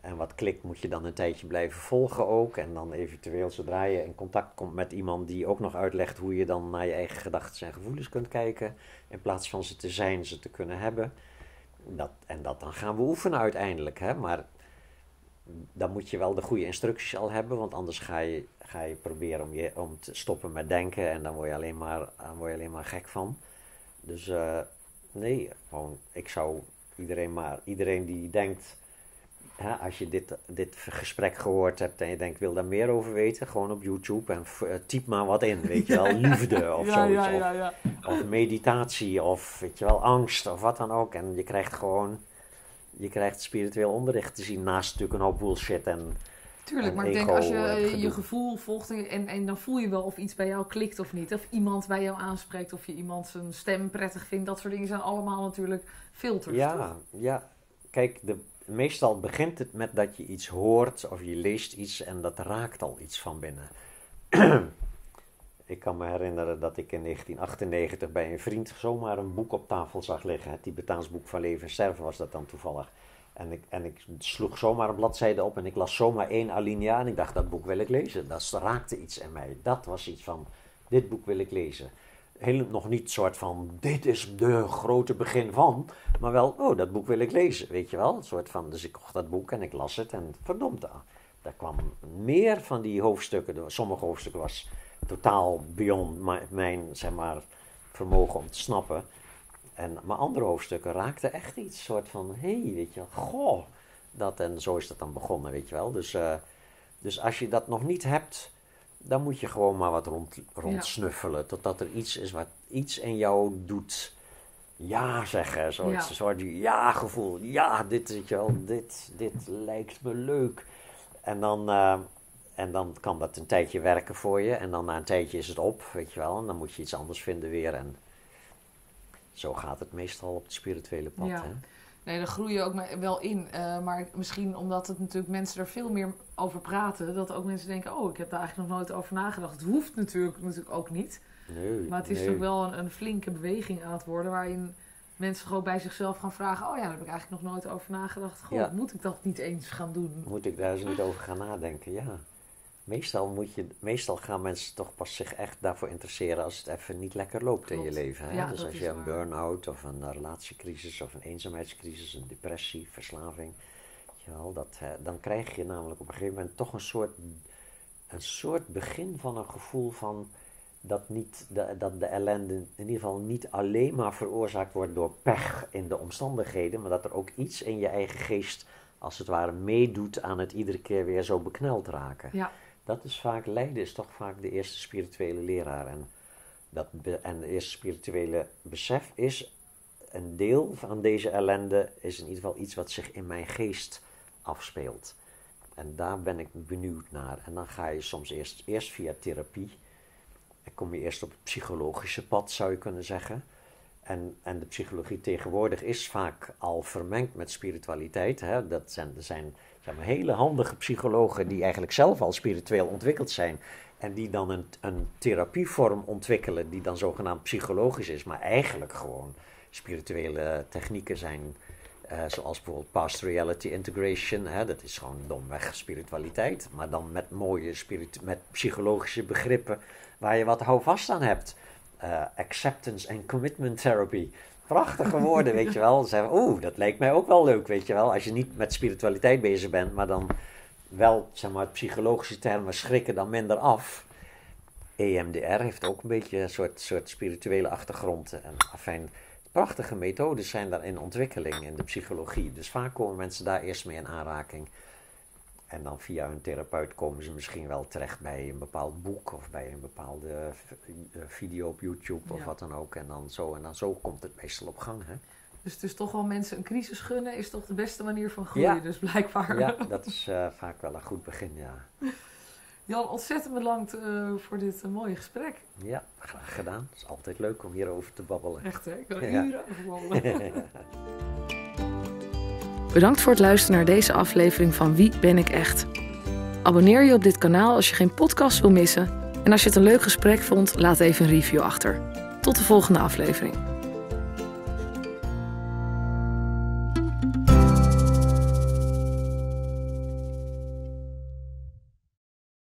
En wat klikt moet je dan een tijdje blijven volgen ook. En dan eventueel zodra je in contact komt met iemand die ook nog uitlegt hoe je dan naar je eigen gedachten en gevoelens kunt kijken. In plaats van ze te zijn, ze te kunnen hebben. Dat, en dat dan gaan we oefenen uiteindelijk. Hè? Maar dan moet je wel de goede instructies al hebben, want anders ga je, ga je proberen om, je, om te stoppen met denken en dan word je alleen maar, word je alleen maar gek van. Dus uh, nee, gewoon, ik zou iedereen maar, iedereen die denkt, hè, als je dit, dit gesprek gehoord hebt en je denkt, wil daar meer over weten, gewoon op YouTube en uh, typ maar wat in, weet je wel, [laughs] liefde of ja, zoiets. Ja, ja, of, of meditatie of, weet je wel, angst of wat dan ook. En je krijgt gewoon je krijgt spiritueel onderricht te zien naast natuurlijk een hoop bullshit en. Tuurlijk, maar ik denk als je je gevoel volgt en, en dan voel je wel of iets bij jou klikt of niet. Of iemand bij jou aanspreekt, of je iemand zijn stem prettig vindt. Dat soort dingen zijn allemaal natuurlijk filters. Ja, toch? ja. Kijk, de, meestal begint het met dat je iets hoort of je leest iets en dat raakt al iets van binnen. Ik kan me herinneren dat ik in 1998 bij een vriend zomaar een boek op tafel zag liggen. Het Tibetaans boek van leven en sterven was dat dan toevallig. En ik, en ik sloeg zomaar een bladzijde op en ik las zomaar één alinea en ik dacht, dat boek wil ik lezen. Dat raakte iets in mij. Dat was iets van, dit boek wil ik lezen. Heel, nog niet soort van, dit is de grote begin van, maar wel, oh, dat boek wil ik lezen, weet je wel. Een soort van, dus ik kocht dat boek en ik las het en verdomd, daar kwam meer van die hoofdstukken, sommige hoofdstukken was totaal beyond mijn zeg maar, vermogen om te snappen. En mijn andere hoofdstukken raakten echt iets soort van, hé, hey, weet je wel, goh, dat en zo is dat dan begonnen, weet je wel. Dus, uh, dus als je dat nog niet hebt, dan moet je gewoon maar wat rond, rondsnuffelen, totdat er iets is wat iets in jou doet ja zeggen, zoiets, ja. soort ja-gevoel, ja, dit, weet je wel, dit, dit lijkt me leuk. En dan, uh, en dan kan dat een tijdje werken voor je. En dan na een tijdje is het op, weet je wel. En dan moet je iets anders vinden weer. En zo gaat het meestal op het spirituele pad. Ja. Hè? Nee, daar groei je ook wel in. Uh, maar misschien omdat het natuurlijk mensen er veel meer over praten. Dat ook mensen denken, oh, ik heb daar eigenlijk nog nooit over nagedacht. Het hoeft natuurlijk, natuurlijk ook niet. Nee, maar het is toch wel een, een, flinke beweging aan het worden. Waarin mensen gewoon bij zichzelf gaan vragen. Oh ja, daar heb ik eigenlijk nog nooit over nagedacht. Goh, moet ik dat niet eens gaan doen? Moet ik daar eens niet over gaan nadenken, ja. Meestal, moet je, meestal gaan mensen toch pas zich echt daarvoor interesseren als het even niet lekker loopt in je leven. Hè? Ja, dus als je een burn-out of een relatiecrisis of een eenzaamheidscrisis, een depressie, verslaving, wel, dat, eh, dan krijg je namelijk op een gegeven moment toch een soort, een soort begin van een gevoel van dat, niet, de, dat de ellende in ieder geval niet alleen maar veroorzaakt wordt door pech in de omstandigheden, maar dat er ook iets in je eigen geest als het ware meedoet aan het iedere keer weer zo bekneld raken. Ja, Dat is vaak, lijden is toch vaak de eerste spirituele leraar. En, dat en de eerste spirituele besef is, een deel van deze ellende is in ieder geval iets wat zich in mijn geest afspeelt. En daar ben ik benieuwd naar. En dan ga je soms eerst, eerst via therapie. Dan kom je eerst op het psychologische pad, zou je kunnen zeggen. En, en de psychologie tegenwoordig is vaak al vermengd met spiritualiteit. Hè? Dat zijn, er zijn, zijn maar hele handige psychologen die eigenlijk zelf al spiritueel ontwikkeld zijn. En die dan een, een therapievorm ontwikkelen die dan zogenaamd psychologisch is, maar eigenlijk gewoon spirituele technieken zijn. eh, zoals bijvoorbeeld past reality integration, hè, dat is gewoon domweg spiritualiteit, maar dan met mooie met psychologische begrippen waar je wat houvast aan hebt. Eh, acceptance en commitment therapy. Prachtige woorden, weet je wel. Zeggen, oeh, dat lijkt mij ook wel leuk, weet je wel. Als je niet met spiritualiteit bezig bent, maar dan wel, zeg maar, psychologische termen schrikken dan minder af. EMDR heeft ook een beetje een soort, soort spirituele achtergrond. En afijn, prachtige methodes zijn daar in ontwikkeling in de psychologie. Dus vaak komen mensen daar eerst mee in aanraking. En dan via hun therapeut komen ze misschien wel terecht bij een bepaald boek of bij een bepaalde eh, video op YouTube of Ja. wat dan ook. En dan zo en dan zo komt het meestal op gang. Hè? dus het is toch wel mensen een crisis gunnen is toch de beste manier van groeien, Ja. dus blijkbaar. Ja, [laughs] dat is eh, vaak wel een goed begin, ja. Jan, ontzettend bedankt eh, voor dit mooie gesprek. Ja, graag gedaan. Het is altijd leuk om hierover te babbelen. Echt hè, ik kan [laughs] er Ja. uren over babbelen. [laughs] Bedankt voor het luisteren naar deze aflevering van Wie ben ik echt? Abonneer je op dit kanaal als je geen podcast wil missen. En als je het een leuk gesprek vond, laat even een review achter. Tot de volgende aflevering.